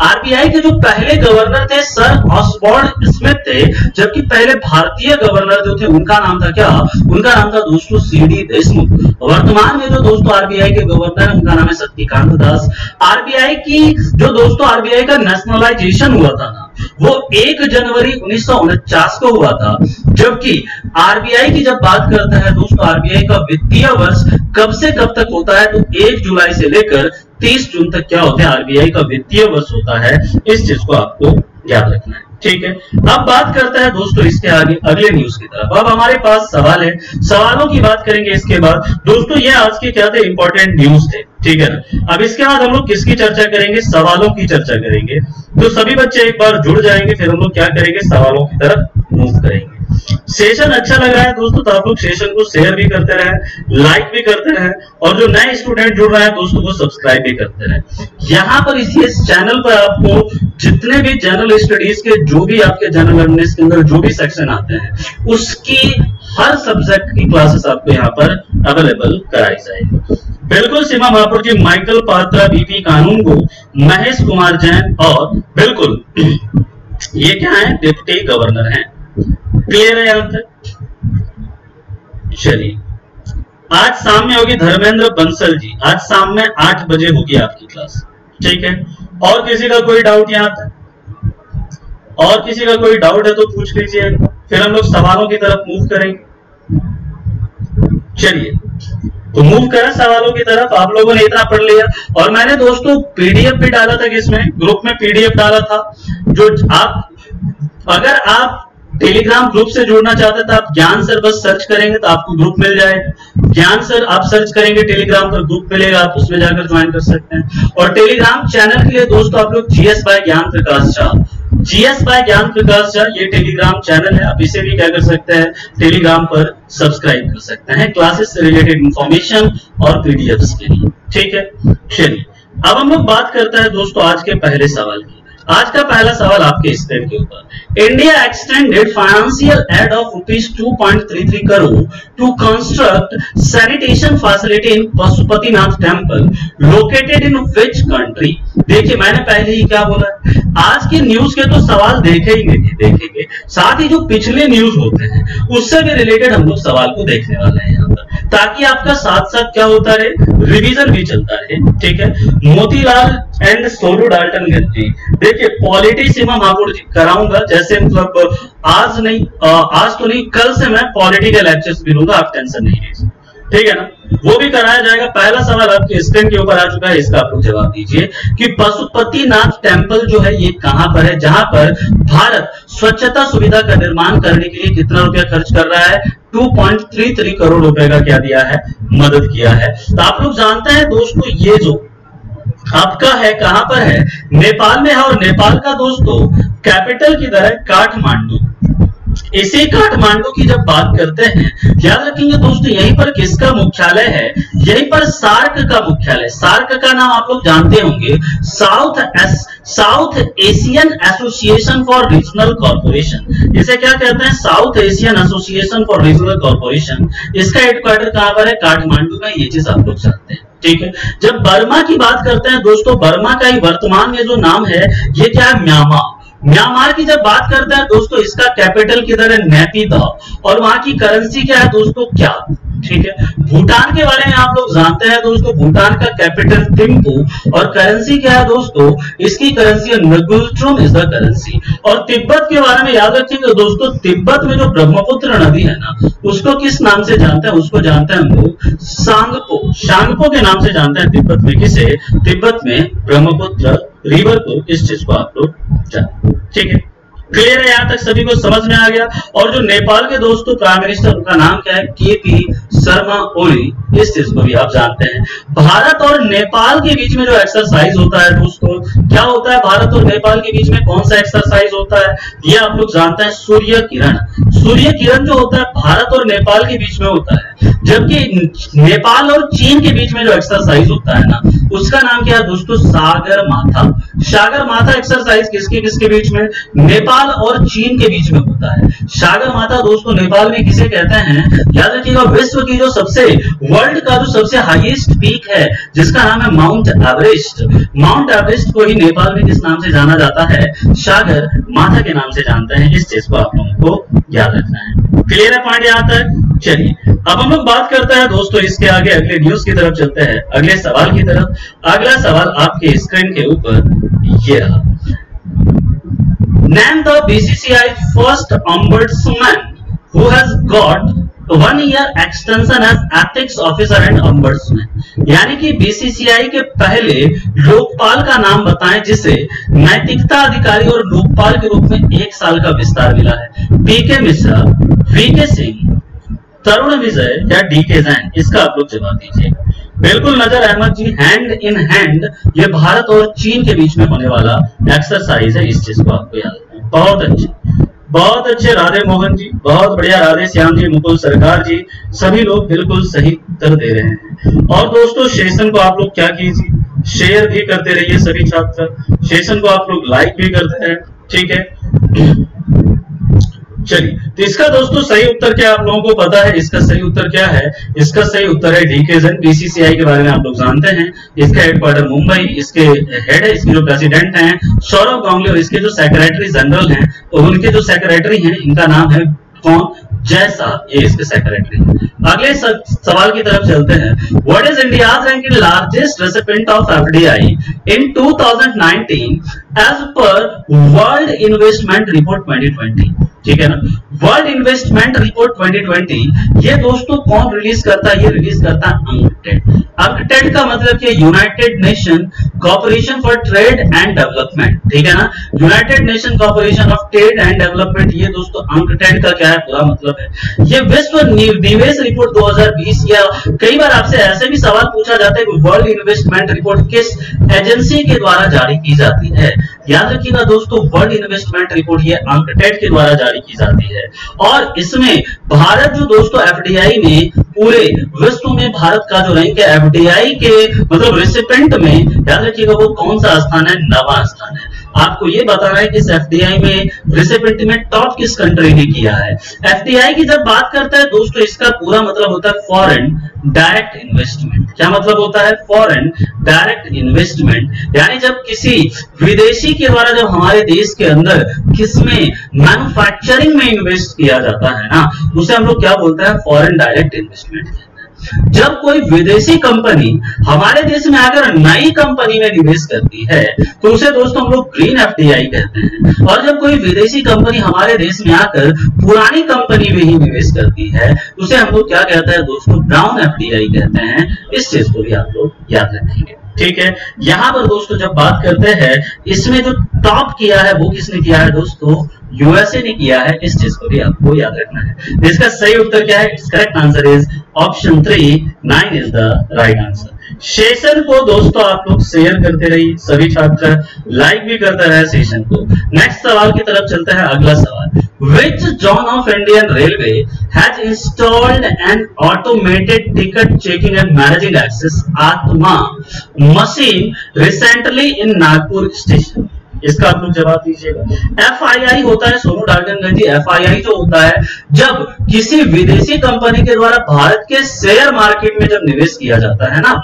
आरबीआई के जो पहले गवर्नर थे, सर ऑसबॉर्न स्मिथ थे, जबकि पहले भारतीय गवर्नर जो थे, उनका नाम था क्या? उनका नाम था दोस्तों सी डी देशमुख। वर्तमान में जो दोस्तों आरबीआई के गवर्नर उनका नाम है शक्तिकांत दास आरबीआई की, जो दोस्तों आरबीआई का नेशनलाइजेशन हुआ था ना, वो एक जनवरी उन्नीस सौ उनचास को हुआ था, जबकि आरबीआई की जब बात करते हैं दोस्तों आरबीआई का वित्तीय वर्ष कब से कब तक होता है तो एक जुलाई से लेकर तीस जून तक क्या होता है आरबीआई का वित्तीय वर्ष होता है, इस चीज़ को आपको याद रखना है। ठीक है? अब बात करते हैं दोस्तों इसके आगे, अगले न्यूज़ की तरफ़। अब हमारे पास सवाल है। सवालों की बात करेंगे इसके बाद। दोस्तों, ये आज के क्या थे? इंपॉर्टेंट न्यूज़ थे। ठीक है ना? अब इसके बाद हम लोग किसकी चर्चा करेंगे? सवालों की चर्चा करेंगे। तो सभी बच्चे एक बार जुड़ जाएँगे, फिर हम लोग क्या करेंगे? सवालों की तरफ़ मूव करेंगे। सेशन अच्छा लगा है दोस्तों तो आप लोग सेशन को शेयर भी करते रहे लाइक भी करते रहे, और जो नए स्टूडेंट जुड़ रहे हैं, दोस्तों को सब्सक्राइब भी करते रहे। यहाँ पर इसी इस चैनल पर आपको जितने भी जनरल स्टडीज़ के, जो भी आपके जनरल अवेयरनेस के अंदर जो भी सेक्शन आते हैं, उसकी हर सब्जेक्ट की क्लासेस आपको यहाँ पर अवेलेबल कराई जाएगी। बिल्कुल सीमा महापुर जी माइकल पात्रा बीपी कानून को महेश कुमार जैन और बिल्कुल [clears throat] ये क्या है? डिप्टी गवर्नर हैं। क्लियर है यहाँ तक चलिए। आज शाम में होगी धर्मेंद्र बंसल जी। आज शाम में आठ बजे होगी आपकी क्लास। ठीक है? और किसी का कोई डाउट यहाँ तक और किसी का कोई डाउट है तो पूछ लीजिए। फिर हम लोग सवालों की तरफ़ मूव करेंगे। चलिए। तो मूव करें सवालों की तरफ़। आप लोगों ने इतना पढ़ लिया। और मैंने दोस्तों पीडीएफ भी डाला था किसमें ग्रुप में पीडीएफ डाला था। जो आप, अगर आप टेलीग्राम ग्रुप से जुड़ना चाहते हैं तो आप ज्ञान सर बस सर्च करेंगे तो आपको ग्रुप मिल जाएगा ज्ञान सर, आप सर्च करेंगे टेलीग्राम पर ग्रुप मिलेगा, आप उसमें जाकर ज्वाइन कर सकते हैं। और टेलीग्राम चैनल के लिए दोस्तों, आप लोग GS by Gyan Prakash Jha GS by Gyan Prakash Jha ये टेलीग्राम चैनल है, आप इसे भी क्या कर सकते हैं, टेलीग्राम पर सब्सक्राइब कर सकते हैं, क्लासेस से रिलेटेड इंफॉर्मेशन और पीडीएफ के लिए। ठीक है? चलिए, अब हम लोग बात करते हैं दोस्तों, आज के पहले सवाल की। आज का पहला सवाल आपके स्क्रीन के ऊपर। India extended financial aid of rupees two point three three crore to construct sanitation facility in Pashupatinath temple located in which country देखिए, मैंने पहले ही क्या बोला आज के न्यूज़ के तो सवाल देखे ही नहीं, देखेंगे। साथ ही जो पिछले न्यूज़ होते हैं, उससे भी रिलेटेड हम लोग सवाल को देखने वाले हैं ताकि आपका साथ साथ क्या होता रहे? रिवीजन भी चलता रहे, ठीक है? मोतीलाल एंड सोनू डाल्टनगंज जी देखिए पॉलिटिक्स मैं जी, कराऊँगा, जैसे मतलब आज नहीं आज तो नहीं, कल से मैं पॉलिटिकल लेक्चर्स भी लूँगा, आप टेंशन नहीं लीजिए ठीक है ना? वो भी कराया जाएगा। पहला सवाल आपके स्क्रीन के ऊपर आ चुका है, इसका आप लोग जवाब दीजिए कि पशुपतिनाथ टेंपल जो है, ये कहाँ पर है? जहाँ पर भारत स्वच्छता सुविधा का निर्माण करने के लिए कितना रुपया खर्च कर रहा है? 2.33 करोड़ रुपए का क्या दिया है? मदद किया है। तो आप लोग जानते हैं दोस्तों, ये जो आपका है, कहाँ पर है? नेपाल में है और नेपाल का दोस्तों, कैपिटल की तरह काठमांडू। इसी काठमांडू की जब बात करते हैं, याद रखेंगे दोस्तों, यहीं पर किसका मुख्यालय है? यहीं पर सार्क का मुख्यालय। सार्क का नाम आप लोग जानते होंगे। South S, South Asian Association for Regional Corporation. इसे क्या कहते हैं? South Asian Association for Regional Corporation. इसका हेडक्वार्टर कहाँ पर है? काठमांडू में, ये चीज़ आप लोग जानते हैं। ठीक है? जब बर्मा की बात करते हैं, दोस्तों, बर्मा का ही वर्तमान में जो नाम है, ये क्या है? म्यांमार। म्यांमार की जब बात करते हैं, दोस्तों, इसका कैपिटल किधर है? नैपीदा और वहाँ की करेंसी क्या है, दोस्तों? क्या? ठीक है? भूटान के बारे में आप लोग जानते हैं, दोस्तों, भूटान का कैपिटल थिम्पू और करेंसी क्या है, दोस्तों? इसकी करेंसी है नगुल्ट्रोम इज़ द करेंसी और तिब्बत के बारे में याद रखिएगा दोस्तों, तिब्बत में जो ब्रह्मपुत्र नदी है ना, उसको किस नाम से जानते हैं? उसको जानते हैं हम लोग सांगपो। शांगपो के नाम से जानते हैं तिब्बत में। किसे? तिब्बत में ब्रह्मपुत्र रिवर को इस चीज़ को आप लोग जानते ठीक है? क्लियर है यहाँ तक सभी को समझ में आ गया। और जो नेपाल के दोस्तों प्राइम मिनिस्टर उनका नाम क्या है? के पी शर्मा ओली इस चीज़ को भी आप जानते हैं। भारत और नेपाल के बीच में जो एक्सरसाइज होता है, दोस्तों, क्या होता है? भारत और नेपाल के बीच में कौन सा एक्सरसाइज होता है? ये आप लोग जानते हैं, सूर्य किरण। सूर्य किरण जो होता है, भारत और नेपाल के बीच में होता है। जबकि नेपाल और चीन के बीच में जो एक्सरसाइज होता है ना, उसका नाम क्या है, दोस्तों? सागर माथा। सागर माथा एक्सरसाइज किसके किसके बीच में? नेपाल और चीन के बीच में होता है। सागर माता दोस्तों, नेपाल में किसे कहते हैं? याद रखिएगा, विश्व की जो सबसे वर्ल्ड का जो सबसे हाईएस्ट पीक है, जिसका नाम है माउंट एवरेस्ट माउंट एवरेस्ट को ही नेपाल में किस नाम से जाना जाता है? सागर माथा के नाम से जानते हैं। इस चीज़ को आप लोगों को याद रखना है। क्लियर है पॉइंट यहाँ तक? चलिए, अब हम लोग बात करते हैं दोस्तों, इसके आगे अगले न्यूज़ की तरफ़ चलते हैं। अगले सवाल की तरफ़। अगला सवाल आपके स्क्रीन के ऊपर ये रहा। Name the BCCI first ombudsman who has got one year extension as ethics officer and ombudsman. यानी कि बीसीसीआई के पहले लोकपाल का नाम बताएँ, जिसे नैतिकता अधिकारी और लोकपाल के रूप में एक साल का विस्तार मिला है। पीके मिश्रा वीके सिंह तरुण विजय या डी के जैन इसका आप लोग जवाब दीजिए। बिल्कुल Nazar, Ahmad ji hand in hand ये भारत और चीन के बीच में होने वाला एक्सरसाइज है, इस चीज़ को आपको याद बहुत अच्छे। बहुत अच्छे राधे मोहन जी, बहुत बढ़िया राधे श्याम जी, मुकुल सरकार जी, सभी लोग बिल्कुल सही उत्तर दे रहे हैं। और दोस्तों सेशन को आप लोग क्या कीजिए? शेयर भी करते रहिए सभी छात्र। सेशन को आप लोग लाइक भी करते हैं ठीक है? चलिए तो इसका दोस्तों सही उत्तर क्या आप लोगों को पता है? इसका सही उत्तर क्या है? इसका सही उत्तर है डीकेजन बीसीसीआई के बारे में आप लोग जानते हैं। इसका हेडक्वार्टर मुंबई, इसके हेड है, इसके जो प्रेसिडेंट हैं सौरभ गांगुली और इसके जो सेक्रेटरी जनरल हैं तो उनके जो सेक्रेटरी हैं, इनका नाम है कौन? जैसा ये इसके सेक्रेटरी अगले सवाल की तरफ़ चलते हैं। What is India largest recipient of FDI in 2019 as per world investment report 2020 ठीक है ना? वर्ल्ड इन्वेस्टमेंट रिपोर्ट 2020 ये दोस्तों कौन रिलीज़ करता है? ये रिलीज़ करता है अंकटेड अंकटेड का मतलब क्या United Nation cooperation for trade and development ठीक है ना? United Nation cooperation of trade and development ये दोस्तों अंकटेड का क्या है? पूरा मतलब है। ये विश्व निवेश रिपोर्ट 2020 या कई बार आपसे ऐसे भी सवाल पूछा जाता है कि वर्ल्ड इन्वेस्टमेंट रिपोर्ट किस एजेंसी के द्वारा जारी की जाती है? याद रखिएगा दोस्तों वर्ल्ड इन्वेस्टमेंट रिपोर्ट ये अंकटेट के द्वारा जारी की जाती है। और इसमें भारत जो दोस्तों एफडीआई में पूरे विश्व में भारत का जो रैंक है एफडीआई के मतलब रिसिपेंट में याद रखिएगा वो कौन सा स्थान है? नवा स्थान है। आपको ये बताना है कि इस एफडीआई में रिसिपेंट में टॉप किस कंट्री ने किया है? एफडीआई की जब बात करता है दोस्तों, इसका पूरा मतलब होता है फॉरेन डायरेक्ट इन्वेस्टमेंट क्या मतलब होता है फॉरेन डायरेक्ट इन्वेस्टमेंट यानी जब किसी विदेशी के द्वारा, जब हमारे देश के अंदर किसमें मैन्युफैक्चरिंग में इन्वेस्ट किया जाता है ना, उसे हम लोग क्या बोलते हैं? फॉरेन डायरेक्ट इन्वेस्टमेंट जब कोई विदेशी कंपनी हमारे देश में आकर नई कंपनी में निवेश करती है तो उसे दोस्तों हम लोग ग्रीन एफ़ कहते हैं। और जब कोई विदेशी कंपनी हमारे देश में आकर पुरानी कंपनी में ही निवेश करती है, उसे हम लोग क्या कहते हैं दोस्तों ब्राउन एफ़ कहते हैं। इस चीज़ को भी आप लोग याद रखेंगे। ठीक है? यहाँ पर दोस्तों जब बात करते हैं, इसमें जो टॉप किया है, वो किसने किया है दोस्तों? यूएसए ने किया है, इस चीज़ को भी आपको याद रखना है। इसका सही उत्तर क्या है? Correct answer is option three nine is the right answer session को दोस्तों आप लोग शेयर करते रहिए, सभी छात्र लाइक भी करते रहे सेशन को। नेक्स्ट सवाल की तरफ़ चलते हैं, अगला सवाल। Which zone of Indian railway has installed an automated ticket checking and managing access आत्मा machine recently in Nagpur station इसका आप लोग जवाब दीजिएगा। एफ़ आई आई होता है Sonu Daltonganj ji F I I जो होता है, जब किसी विदेशी कंपनी के द्वारा भारत के शेयर मार्केट में जब निवेश किया जाता है ना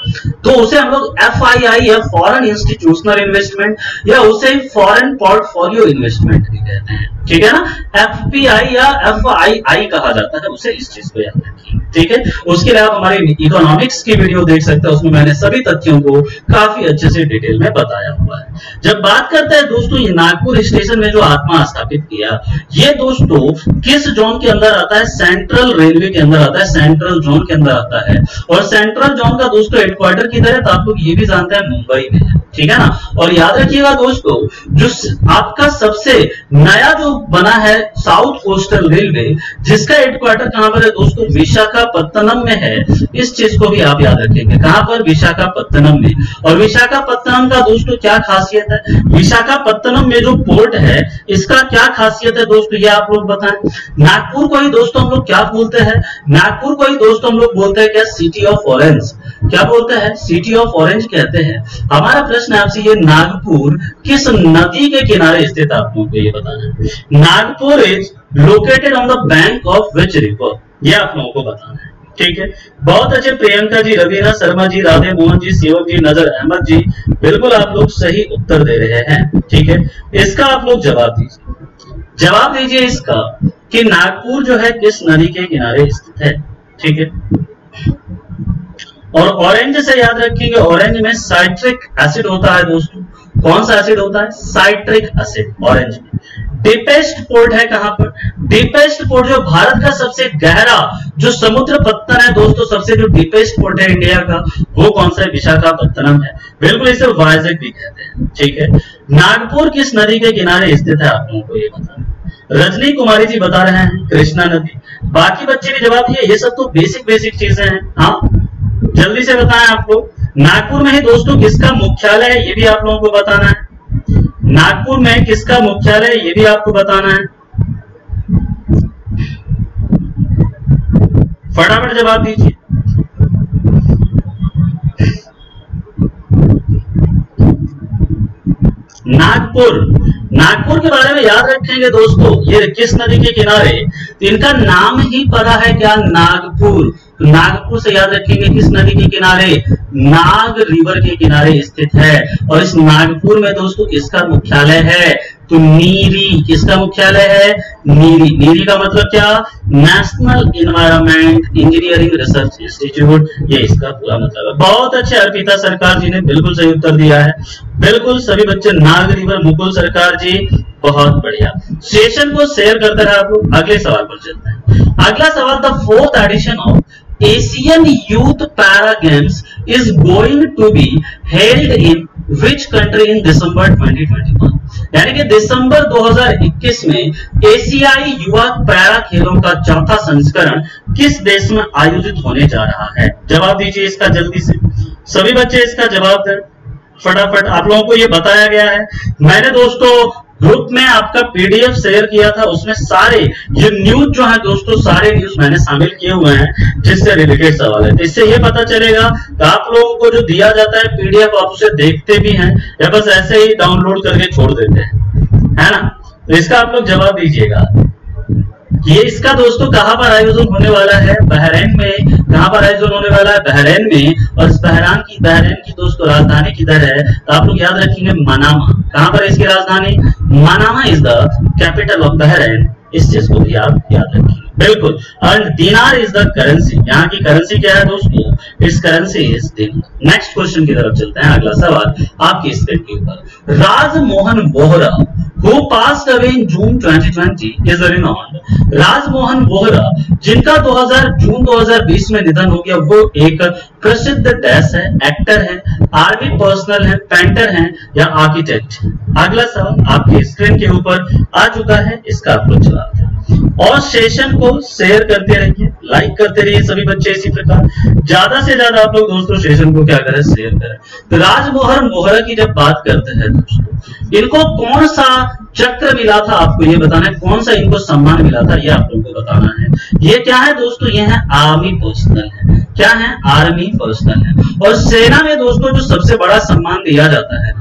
तो उसे हम लोग एफ़ आई आई या फॉरन इंस्टीट्यूशनल इन्वेस्टमेंट या उसे फॉरन पोर्टफोलियो इन्वेस्टमेंट भी कहते हैं। ठीक है ना? एफ़ पी आई या एफ़ आई आई कहा जाता है, उसे इस चीज़ को याद रखिए। ठीक है? उसके लिए आप हमारे इकोनॉमिक्स की वीडियो देख सकते हैं, उसमें मैंने सभी तथ्यों को काफ़ी अच्छे से डिटेल में बताया हुआ है। जब बात करते हैं दोस्तों, ये नागपुर स्टेशन में जो आत्मा स्थापित किया, ये दोस्तों किस जोन के अंदर आता है? सेंट्रल रेलवे के अंदर आता है, सेंट्रल जोन के अंदर आता है। और सेंट्रल जोन का दोस्तों हेडक्वार्टर किधर है? तो आप लोग ये भी जानते हैं, मुंबई में है। ठीक है ना? और याद रखिएगा दोस्तों, जो आपका सबसे नया जो बना है साउथ कोस्टल रेलवे जिसका हेडक्वार्टर कहाँ पर है दोस्तों? विशाखापत्तनम में है। इस चीज़ को भी आप याद रखेंगे। कहाँ पर? विशाखापत्तनम में। और विशाखापत्तनम का दोस्तों क्या खासियत है? विशाखापत्तनम में जो पोर्ट है, इसका क्या खासियत है दोस्तों? ये आप लोग बताएँ। नागपुर को ही दोस्तों हम लोग क्या बोलते हैं? नागपुर को ही दोस्तों हम लोग बोलते हैं क्या? सिटी ऑफ़ ऑरेंज क्या बोलते हैं? सिटी ऑफ़ ऑरेंज कहते हैं। हमारा प्रश्न आपसे, ये नागपुर किस नदी के किनारे स्थित आप लोगों को ये बताना है। Nagpur is located on the bank of which river ये आप लोगों को बताना है। ठीक है? बहुत अच्छे प्रियंका जी, रवीना शर्मा जी, राधे मोहन जी शिवक जी, नज़र अहमद जी, बिल्कुल आप लोग सही उत्तर दे रहे हैं। ठीक है? इसका आप लोग जवाब दीजिए। जवाब दीजिए इसका कि नागपुर जो है किस नदी के किनारे स्थित है? ठीक है? और ऑरेंज से याद रखेंगे ऑरेंज में साइट्रिक एसिड होता है दोस्तों। कौन सा एसिड होता है? साइट्रिक एसिड ऑरेंज में। डीपेस्ट पोर्ट है कहाँ पर? डीपेस्ट पोर्ट जो भारत का सबसे गहरा, जो समुद्र पत्थर है दोस्तों, सबसे जो डीपेस्ट पोर्ट है इंडिया का, वो कौन सा है? विशाखापत्तनम है। बिल्कुल इसे वाइजक भी कहते हैं। ठीक है? नागपुर किस नदी के किनारे स्थित है? आप लोगों को ये बताना रजनी कुमारी जी बता रहे हैं, कृष्णा नदी। बाकी बच्चे भी जवाब दिए, ये सब तो बेसिक बेसिक चीज़ें हैं। हाँ? जल्दी से बताएँ आपको, नागपुर में ही दोस्तों किसका मुख्यालय है, ये भी आप लोगों को बताना है। नागपुर में किसका मुख्यालय है, ये भी आपको बताना है। फटाफट जवाब दीजिए। नागपुर नागपुर के बारे में याद रखेंगे दोस्तों, ये किस नदी के किनारे? तो इनका नाम ही पता है क्या? नागपुर। तो नागपुर से याद रखेंगे किस नदी के किनारे? नाग रिवर के किनारे स्थित है। और इस नागपुर में दोस्तों किसका मुख्यालय है। तो नीरी, किसका मुख्यालय है? नीरी नीरी का मतलब क्या? National environment engineering research institute ये इसका पूरा मतलब है। बहुत अच्छे अर्पिता सरकार जी ने बिल्कुल सही उत्तर दिया है। बिल्कुल सभी बच्चे नाग रिवर मुकुल सरकार जी, बहुत बढ़िया। सेशन को शेयर करते रहे आप लोग। अगले सवाल पर चलते हैं। अगला सवाल the fourth edition of Asian Youth Para Games is going to be held in which country in December 2021? यानी कि दिसंबर 2021 में एशियाई युवा पैरा खेलों का चौथा संस्करण किस देश में आयोजित होने जा रहा है? जवाब दीजिए इसका जल्दी से। सभी बच्चे इसका जवाब दें। फटाफट आप लोगों को ये बताया गया है। मैंने दोस्तों ग्रुप में आपका पीडीएफ शेयर किया था, उसमें सारे ये न्यूज़ जो है दोस्तों, सारे न्यूज़ मैंने शामिल किए हुए हैं, जिससे रिलेटेड सवाल है। तो इससे ये पता चलेगा कि आप लोगों को जो दिया जाता है पीडीएफ, आप उसे देखते भी हैं या बस ऐसे ही डाउनलोड करके छोड़ देते हैं। है ना? तो इसका आप लोग जवाब दीजिएगा। ये इसका दोस्तों कहाँ पर आयोजन होने वाला है? बहरेन में। कहाँ पर आयोजन होने वाला है? बहरेन में। और इस बहरान की बहरेन की दोस्तों, राजधानी किधर है? तो आप लोग याद रखेंगे मनामा। कहाँ पर इसकी राजधानी? Manama is the capital of Bahrain इस चीज़ को भी आप याद रखेंगे। बिल्कुल। एंड दिनार इज़ द करेंसी यहाँ की करेंसी क्या है दोस्तों? Its currency is dinar next question की तरफ़ चलते हैं। अगला सवाल आपकी स्क्रीन के ऊपर। Rajmohan Bohra who passed away in June 2020 is renowned Rajmohan Bohra जिनका 2000 जून 2020 में निधन हो गया, वो एक प्रसिद्ध डैश है, एक्टर है, आर्मी पर्सनल है, पेंटर है, या आर्किटेक्ट अगला सवाल आपके स्क्रीन के ऊपर आ चुका है, इसका आपको जवाब। और सेशन को शेयर करते रहिए लाइक करते रहिए सभी बच्चे इसी प्रकार। ज़्यादा से ज़्यादा आप लोग दोस्तों सेशन को क्या करें? शेयर करें। तो राजमोहर मोहरा की जब बात करते हैं दोस्तों, इनको कौन सा चक्र मिला था आपको ये बताना है? कौन सा इनको सम्मान मिला था ये आप लोगों को बताना है। ये क्या है दोस्तों? ये है आर्मी पर्सनल है। क्या है? आर्मी पर्सनल है। और सेना में दोस्तों जो सबसे बड़ा सम्मान दिया जाता है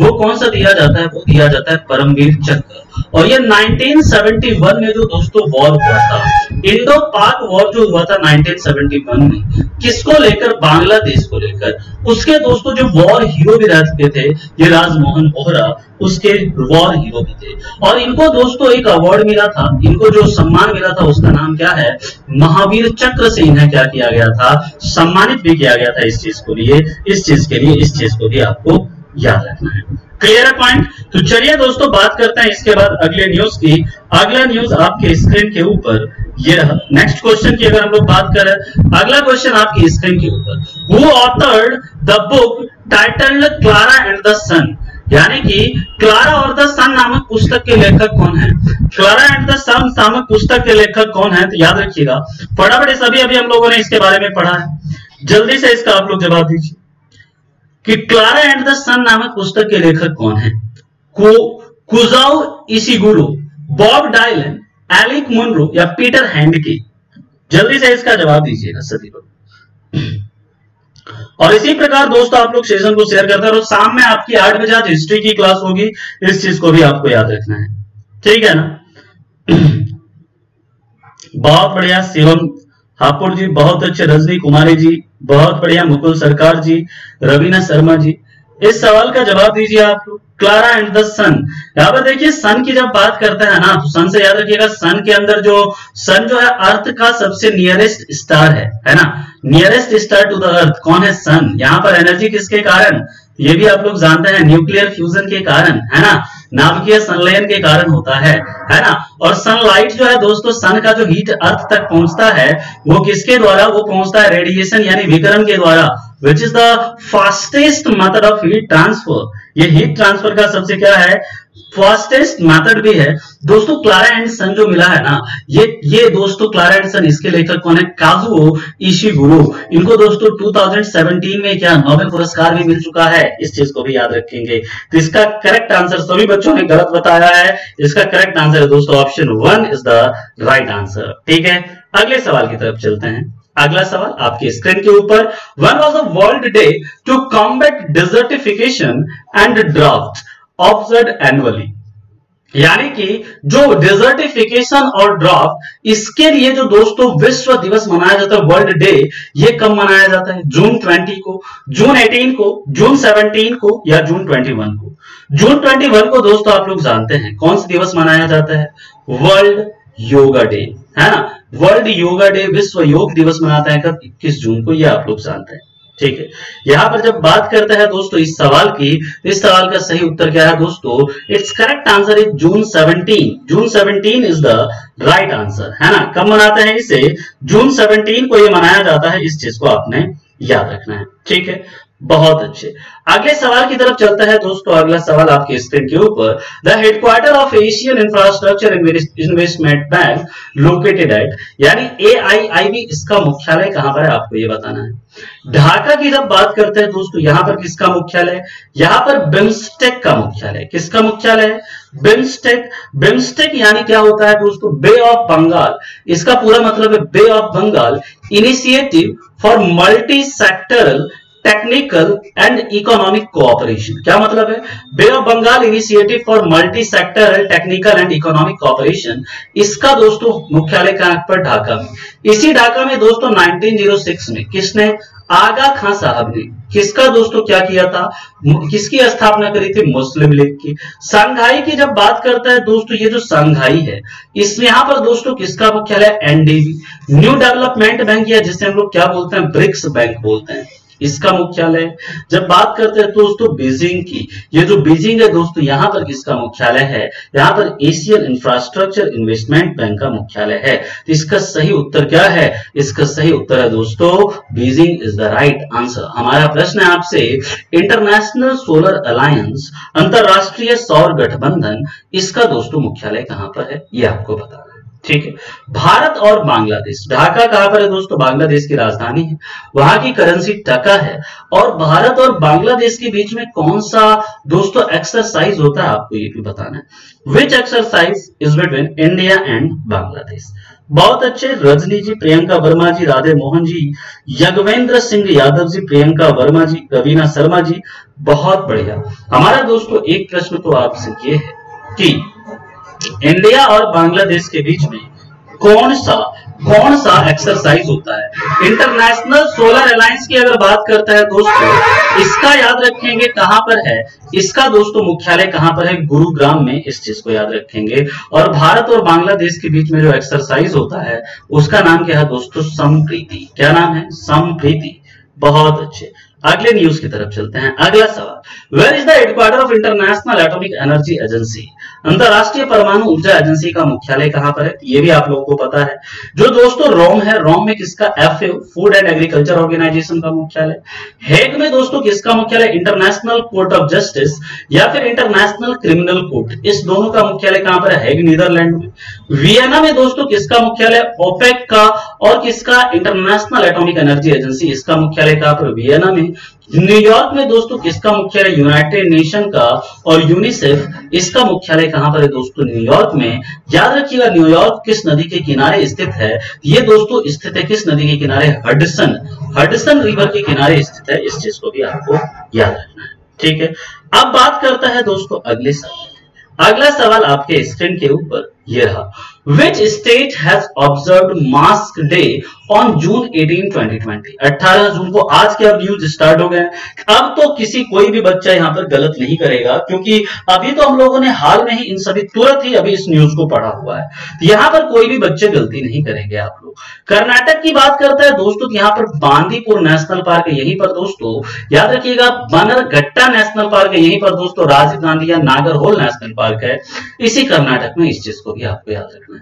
वो कौन सा दिया जाता है? वो दिया जाता है परमवीर चक्र। और ये 1971 में जो दोस्तों वॉर हुआ था, इंडो पाक वॉर जो हुआ था 1971 में, किसको लेकर? बांग्लादेश को लेकर। उसके दोस्तों जो वॉर हीरो भी रह चुके थे ये राजमोहन बोहरा, उसके वॉर हीरो भी थे। और इनको दोस्तों एक अवार्ड मिला था। इनको जो सम्मान मिला था, उसका नाम क्या है? महावीर चक्र से इन्हें क्या किया गया था? सम्मानित भी किया गया था इस चीज़ को लिए, इस चीज़ के लिए, इस चीज़ को भी आपको याद रखना है। क्लियर है पॉइंट तो चलिए दोस्तों, बात करते हैं इसके बाद अगले न्यूज़ की। अगला न्यूज़ आपके स्क्रीन के ऊपर। ये रहा। नेक्स्ट क्वेश्चन की अगर हम लोग बात करें, अगला क्वेश्चन आपकी स्क्रीन के ऊपर। वो authored the book titled Klara and the Sun यानी कि क्लारा और द सन नामक पुस्तक के लेखक कौन है? क्लारा एंड द सन नामक पुस्तक के लेखक कौन है? तो याद रखिएगा। फटाफट सभी अभी हम लोगों ने इसके बारे में पढ़ा है। जल्दी से इसका आप लोग जवाब दीजिए। कि क्लारा एंड द सन नामक पुस्तक के लेखक कौन है? को Kazuo Ishiguro Bob Dylan, Alice Munro या पीटर हैंड की जल्दी से इसका जवाब दीजिएगा सभी लोग और इसी प्रकार दोस्तों, आप लोग सेशन को शेयर करते हैं और शाम में आपकी आठ बजे आज हिस्ट्री की क्लास होगी। इस चीज़ को भी आपको याद रखना है। ठीक है ना? बहुत बढ़िया, शिवम हापुड़ जी, बहुत अच्छे रजनी कुमारी जी बहुत बढ़िया, मुकुल सरकार जी, रवीना शर्मा जी। इस सवाल का जवाब दीजिए आप क्लारा एंड द सन यहाँ पर देखिए सन की जब बात करते हैं ना तो सन से याद रखिएगा सन के अंदर जो सन जो है अर्थ का सबसे नियरेस्ट स्टार है है ना? Nearest star to the earth कौन है सन यहाँ पर एनर्जी किसके कारण? ये भी आप लोग जानते हैं न्यूक्लियर फ्यूजन के कारण, है ना? नाभिकीय संलयन के कारण होता है है ना? और सनलाइट जो है दोस्तों सन का जो हीट अर्थ तक पहुँचता है, वो किसके द्वारा? वो पहुँचता है रेडिएशन यानी विकरण के द्वारा which is the fastest method of heat transfer ये हीट ट्रांसफ़र का सबसे क्या है? फास्टेस्ट मेथड भी है। दोस्तों क्लारा एंड सन जो मिला है ना, ये ये दोस्तों क्लारा एंड सन इसके लेखक कौन है? काजुओ गुरु इनको दोस्तों 2017 में क्या नोबेल पुरस्कार भी मिल चुका है? इस चीज़ को भी याद रखेंगे। तो इसका करेक्ट आंसर सभी बच्चों ने गलत बताया है। इसका करेक्ट आंसर है दोस्तों option one is the right answer ठीक है? अगले सवाल की तरफ़ चलते हैं। अगला सवाल आपकी स्क्रीन के ऊपर। When was a world day to combat desertification and drought observe annually यानी कि जो डिजर्टिफिकेशन और ड्रॉप इसके लिए जो दोस्तों विश्व दिवस मनाया जाता है वर्ल्ड डे ये कब मनाया जाता है? जून 20 को जून 18 को जून 17 को या जून 21 को? जून 21 को दोस्तों आप लोग जानते हैं, कौन सा दिवस मनाया जाता है? वर्ल्ड योगा डे है ना? वर्ल्ड योगा डे विश्व योग दिवस मनाता है कब? इक्कीस जून को यह आप लोग जानते हैं। ठीक है। यहाँ पर जब बात करते हैं दोस्तों इस सवाल की इस सवाल का सही उत्तर क्या है दोस्तों? It's correct answer is June 17 June 17 is the right answer है ना? कब मनाते हैं इसे? जून 17 को ये मनाया जाता है, इस चीज़ को आपने याद रखना है। ठीक है? बहुत अच्छे। अगले सवाल की तरफ़ चलता है दोस्तों, अगला सवाल आपके स्क्रीन के ऊपर। The headquarter of Asian infrastructure investment bank located at यानी ए आई आई बी इसका मुख्यालय कहाँ पर है? आपको ये बताना है। ढाका की जब बात करते हैं दोस्तों, यहाँ पर किसका मुख्यालय? यहाँ पर बिम्स्टेक का मुख्यालय। किसका मुख्यालय है? बिम्स्टेक बिम्स्टेक यानी क्या होता है दोस्तों? बे ऑफ़ बंगाल इसका पूरा मतलब है bay of Bengal initiative for multi sectoral technical and economic cooperation क्या मतलब है? Bay of Bengal initiative for multi sector technical and economic cooperation इसका दोस्तों मुख्यालय कहाँ पर ढाका में। इसी ढाका में दोस्तों 1906 में किसने? आगा खान साहब ने। किसका दोस्तों क्या किया था? किसकी स्थापना करी थी? मुस्लिम लीग की। संघाई की जब बात करता है दोस्तों, ये जो संघाई है इस यहाँ पर दोस्तों किसका मुख्यालय? एनडीबी न्यू डेवलपमेंट बैंक या जिसे हम लोग क्या बोलते हैं? ब्रिक्स बैंक बोलते हैं। इसका मुख्यालय। जब बात करते हैं दोस्तों बीजिंग की, ये जो बीजिंग है दोस्तों, यहाँ पर किसका मुख्यालय है? यहाँ पर एशियन इंफ्रास्ट्रक्चर इन्वेस्टमेंट बैंक का मुख्यालय है। तो इसका सही उत्तर क्या है? इसका सही उत्तर है दोस्तों, Beijing is the right answer हमारा प्रश्न है आपसे इंटरनेशनल सोलर अलायंस अंतरराष्ट्रीय सौर गठबंधन, इसका दोस्तों मुख्यालय कहाँ पर है? ये आपको बताना ठीक है। भारत और बांग्लादेश, ढाका कहाँ पर है दोस्तों? बांग्लादेश की राजधानी है। वहाँ की करेंसी टका है। और भारत और बांग्लादेश के बीच में कौन सा दोस्तों एक्सरसाइज होता है? आपको ये भी बताना है। Which exercise is between India and Bangladesh? बहुत अच्छे। रजनी जी, प्रियंका वर्मा जी, राधे मोहन जी, यगवेंद्र सिंह यादव जी, प्रियंका वर्मा जी रवीना शर्मा जी, बहुत बढ़िया। हमारा दोस्तों एक प्रश्न तो आपसे ये है कि इंडिया और बांग्लादेश के बीच में कौन सा कौन सा एक्सरसाइज होता है? इंटरनेशनल सोलर अलायंस की अगर बात करता है दोस्तों, इसका याद रखेंगे कहाँ पर है? इसका दोस्तों मुख्यालय कहाँ पर है? गुरुग्राम में इस चीज़ को याद रखेंगे। और भारत और बांग्लादेश के बीच में जो एक्सरसाइज होता है, उसका नाम क्या है दोस्तों? संप्रीति क्या नाम है? संप्रीति बहुत अच्छे। अगले न्यूज़ की तरफ़ चलते हैं। अगला सवाल। Where is the headquarter of International Atomic Energy Agency अंतरराष्ट्रीय परमाणु ऊर्जा एजेंसी का मुख्यालय कहाँ पर है? ये भी आप लोगों को पता है। जो दोस्तों रोम है, रोम में किसका F food and agriculture organization का मुख्यालय? हेग में दोस्तों किसका मुख्यालय? इंटरनेशनल कोर्ट ऑफ़ जस्टिस या फिर इंटरनेशनल क्रिमिनल कोर्ट इस दोनों का मुख्यालय कहाँ पर है? हेग नीदरलैंड में। वियना में दोस्तों किसका मुख्यालय ओपेक का और किसका इंटरनेशनल एटॉमिक एनर्जी एजेंसी इसका मुख्यालय कहाँ पर? वियना में। न्यूयॉर्क में दोस्तों किसका मुख्यालय? यूनाइटेड नेशन का और यूनिसेफ इसका मुख्यालय कहाँ पर है दोस्तों? न्यूयॉर्क में। याद रखिएगा न्यूयॉर्क किस नदी के किनारे स्थित है? ये दोस्तों स्थित है किस नदी के किनारे? हडसन। हडसन रिवर के किनारे स्थित है। इस चीज़ को भी आपको याद रखना है। ठीक है। अब बात करता है दोस्तों अगले सवाल। अगला सवाल आपके स्क्रीन के ऊपर ये which state has observe mask day on June 18 2020 18 जून को आज के अब न्यूज़ स्टार्ट हो गए अब तो किसी कोई भी बच्चा यहाँ पर गलत नहीं करेगा, क्योंकि अभी तो हम लोगों ने हाल में ही इन सभी तुरंत ही अभी इस न्यूज़ को पढ़ा हुआ है। यहाँ पर कोई भी बच्चे गलती नहीं करेंगे आप लोग। कर्नाटक की बात करता है, दोस्तों तो यहाँ पर बांदीपुर नेशनल पार्क है यहीं पर, दोस्तों। याद रखिएगा बनरघट्टा नेशनल पार्क है यहीं पर, दोस्तों। राजीव गांधी या नागरहोल नेशनल पार्क है। इसी कर्नाटक में इस चीज़ को भी आपको याद रखना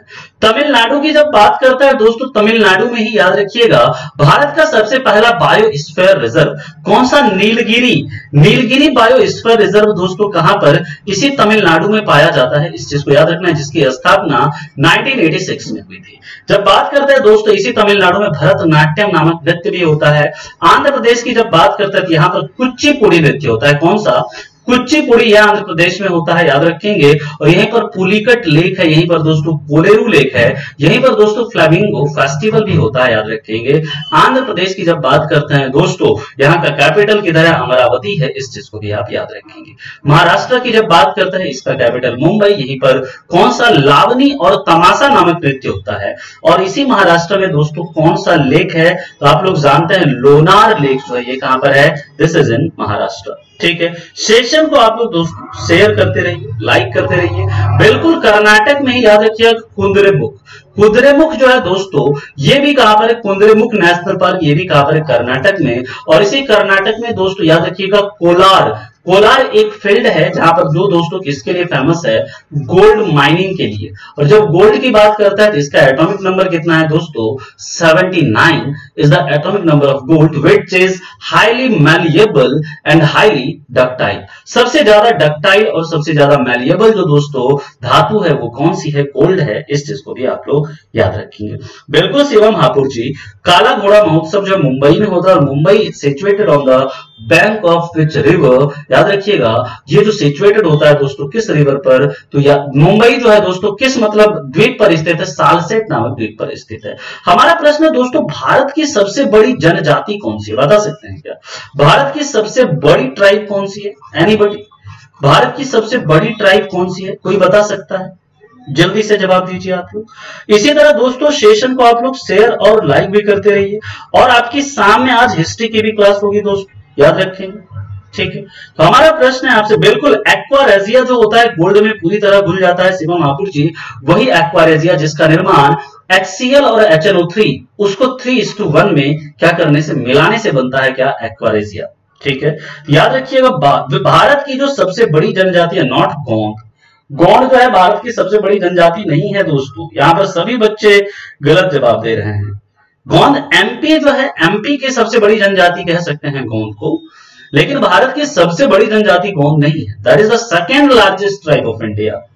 तमिलनाडु की जब बात करता है दोस्तों, तमिलनाडु में ही याद रखिएगा, भारत का सबसे पहला बायोस्फीयर रिज़र्व कौन सा? नीलगिरी। नीलगिरी बायोस्फीयर रिज़र्व दोस्तों कहाँ पर? इसी तमिलनाडु में पाया जाता है, इस चीज़ को याद रखना है, जिसकी स्थापना 1986 में हुई थी। जब बात करते हैं दोस्तों, इसी तमिलनाडु में भरतनाट्यम नामक नृत्य भी होता है। आंध्र प्रदेश की जब बात करते हैं तो यहाँ पर कुचिपुड़ी नृत्य होता है। कौन सा? कुचिपुड़ी यह आंध्र प्रदेश में होता है, याद रखेंगे। और यहीं पर पुलिकट लेक है, यहीं पर दोस्तों कोलेरू लेक है। यहीं पर दोस्तों फ्लैमिंगो फेस्टिवल भी होता है, याद रखेंगे। आंध्र प्रदेश की जब बात करते हैं दोस्तों, यहाँ का कैपिटल किधर है? अमरावती है, इस चीज़ को भी आप याद रखेंगे। महाराष्ट्र की जब बात करते हैं, इसका कैपिटल मुंबई, यहीं पर कौन सा लावनी और तमाशा नामक नृत्य होता है? और इसी महाराष्ट्र में दोस्तों कौन सा लेक है? तो आप लोग जानते हैं, लोनार लेक जो है, ये कहाँ पर है? This is in Maharashtra. ठीक है? सेशन को आप लोग दोस्तों शेयर करते रहिए लाइक करते रहिए। बिल्कुल कर्नाटक में ही याद रखिए कुंदरेमुख। कुदरेमुख जो है दोस्तों, ये भी कहाँ पर है? कुंदरेमुख नेशनल पार्क, ये भी कहाँ पर है? कर्नाटक में। और इसी कर्नाटक में दोस्तों याद रखिएगा कोलार। कोलार एक फ़ील्ड है जहाँ पर जो दोस्तों किसके लिए फ़ेमस है गोल्ड माइनिंग के लिए। और जब गोल्ड की बात करता है तो इसका एटॉमिक नंबर कितना है दोस्तों? 79 is the atomic number of gold which is highly malleable and highly ductile सबसे ज़्यादा डक्टाइल और सबसे ज़्यादा मैलिएबल जो दोस्तों धातु है, वो कौन सी है? गोल्ड है। इस चीज़ को भी आप लोग याद रखेंगे। बिल्कुल शिवम हापुर जी, काला घोड़ा महोत्सव जो मुंबई में होता है Mumbai situated on the bank of which river याद रखिएगा, ये जो सिचुएटेड होता है दोस्तों, किस रिवर पर? तो या मुंबई जो है दोस्तों, किस मतलब द्वीप पर स्थित है? सालसेट नामक द्वीप पर स्थित है। हमारा प्रश्न है दोस्तों, भारत की सबसे बड़ी जनजाति कौन सी बता सकते हैं क्या? भारत की सबसे बड़ी ट्राइब कौन सी है? एनीबडी भारत की सबसे बड़ी ट्राइब कौन सी है? कोई बता सकता है? जल्दी से जवाब दीजिए आप लोग। इसी तरह दोस्तों सेशन को आप लोग शेयर और लाइक भी करते रहिए। और आपकी सामने आज हिस्ट्री की भी क्लास होगी दोस्तों। याद रखेंगे ठीक है? तो हमारा प्रश्न है आपसे, बिल्कुल एक्वारेजिया जो होता है गोल्ड में पूरी तरह घुल जाता है, शिवम महापुर जी, वही एक्वारेजिया जिसका निर्माण HCl और HNO3 उसको थ्री इस टू वन में क्या करने से, मिलाने से बनता है क्या? एक्वारेजिया ठीक है? याद रखिएगा भारत की जो सबसे बड़ी जनजाति है नॉट गोंड गौड़ जो है, भारत की सबसे बड़ी जनजाति नहीं है, दोस्तों। यहाँ पर सभी बच्चे गलत जवाब दे रहे हैं। गोंद एमपी जो है एमपी की सबसे बड़ी जनजाति कह सकते हैं गोंद को, लेकिन भारत की सबसे बड़ी जनजाति गोंद नहीं है। That is the second largest tribe of India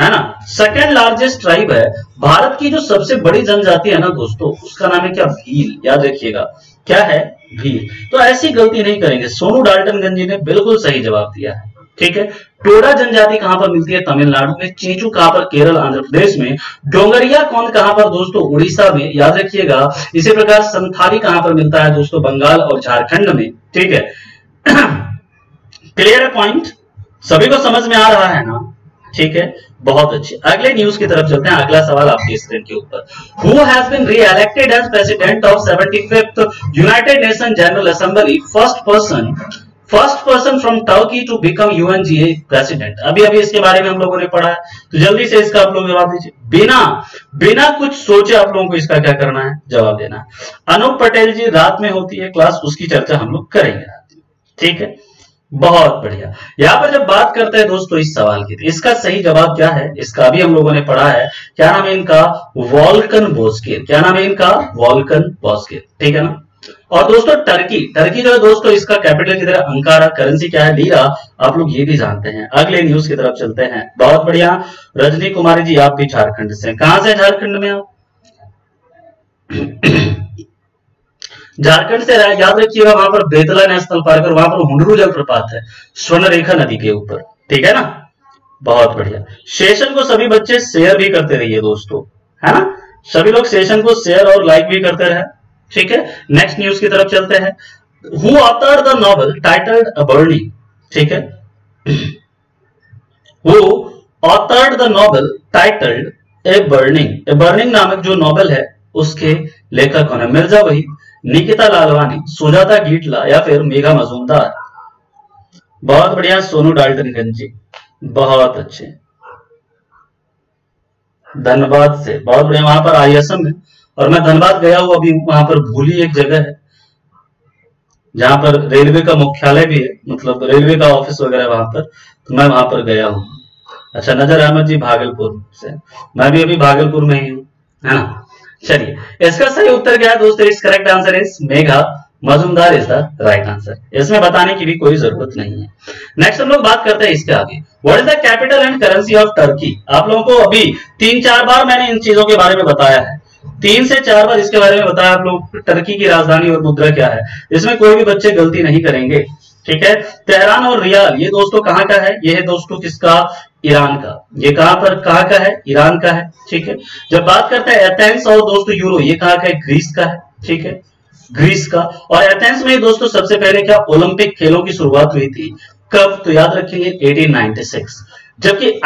है ना? सेकेंड लार्जेस्ट ट्राइब है। भारत की जो सबसे बड़ी जनजाति है ना दोस्तों, उसका नाम है क्या? भील। याद रखिएगा। क्या है? भील। तो ऐसी गलती नहीं करेंगे। सोनू डाल्टनगंज जी ने बिल्कुल सही जवाब दिया है। ठीक है? टोडा जनजाति कहाँ पर मिलती है? तमिलनाडु में, चेचू कहाँ पर? केरल आंध्र प्रदेश में। डोंगरिया कौन कहाँ पर? दोस्तों, उड़ीसा में। याद रखिएगा, इसी प्रकार संथाली कहाँ पर मिलता है दोस्तों? बंगाल और झारखंड में। ठीक है। [clears throat] क्लियर पॉइंट सभी को समझ में आ रहा है ना? ठीक है। बहुत अच्छे। अगले न्यूज़ की तरफ़ चलते हैं। अगला सवाल आपकी स्क्रीन के ऊपर। Who has been reelected as president of seventy fifth United Nation General Assembly first person first person from Turkey to become UNGA president. अभी अभी इसके बारे में हम लोगों ने पढ़ा है। तो जल्दी से इसका आप लोग जवाब दीजिए। बिना बिना कुछ सोचे आप लोगों को इसका क्या करना है? जवाब देना है। अनूप पटेल जी रात में होती है क्लास, उसकी चर्चा हम लोग करेंगे रात में। ठीक है? बहुत बढ़िया। यहाँ पर जब बात करते हैं दोस्तों इस सवाल की तो इसका सही जवाब क्या है? इसका भी हम लोगों ने पढ़ा है। क्या नाम है इनका? वॉल्कन बोस्केर क्या नाम है इनका? वॉल्कन बोस्केर ठीक है ना? और दोस्तों टर्की टर्की जो है दोस्तों, इसका कैपिटल की तरह अंकारा करेंसी क्या है? लीरा आप लोग ये भी जानते हैं। अगले न्यूज़ की तरफ़ चलते हैं। बहुत बढ़िया। रजनी कुमारी जी, आप भी झारखंड से कहाँ से झारखंड में आप? झारखंड से याद रखिएगा, वहाँ पर बेतला नेशनल पार्क और वहाँ पर हुडरू जलप्रपात है, स्वर्णरेखा नदी के ऊपर। ठीक है ना? बहुत बढ़िया। सेशन को सभी बच्चे शेयर भी करते रहिए दोस्तों। है ना? सभी लोग सेशन को शेयर और लाइक भी करते रहे। ठीक है? नेक्स्ट न्यूज़ की तरफ़ चलते हैं। Who author the novel titled burning ठीक है? Who authored the novel titled a burning a burning नामक जो नॉवल है, उसके लेखक कौन है मिर्ज़ा वहीद, निकिता लालवानी, सुजाता गीटला या फिर मेघा मजूमदार। बहुत बढ़िया, सोनू डाल्टनगंज जी। बहुत अच्छे। धन्यवाद से। बहुत बढ़िया, वहाँ पर आई में और मैं धनबाद गया हूँ, अभी वहाँ पर भूली एक जगह है, जहाँ पर रेलवे का मुख्यालय भी है मतलब रेलवे का ऑफ़िस वगैरह वहाँ पर तो मैं वहाँ पर गया हूँ। अच्छा नज़र अहमद जी भागलपुर से। मैं भी अभी भागलपुर में ही हूँ, है ना? चलिए, इसका सही उत्तर क्या है दोस्तों? Its correct answer is Megha, Majumdar is the right answer इसमें बताने की भी कोई ज़रूरत नहीं है। नेक्स्ट हम लोग बात करते हैं इसके आगे। What is the capital and currency of Turkey आप लोगों को अभी तीन चार बार मैंने इन चीज़ों के बारे में बताया है। तीन से चार बार इसके बारे में बताया आप लोग, टर्की की राजधानी और मुद्रा क्या है? इसमें कोई भी बच्चे गलती नहीं करेंगे, ठीक है? तेहरान और रियाल, ये दोस्तों कहाँ का है? ये है दोस्तों किसका? ईरान का। ये कहाँ पर, कहाँ का है? ईरान का है, ठीक है? जब बात करते हैं एथेंस और दोस्तों यूरो, ये कहाँ का है? ग्रीस का है, ठीक है? ग्रीस का। और एथेंस में दोस्तों सबसे पहले क्या? ओलंपिक खेलों की शुरुआत हुई थी। कब? तो याद रखेंगे 1896 जबकि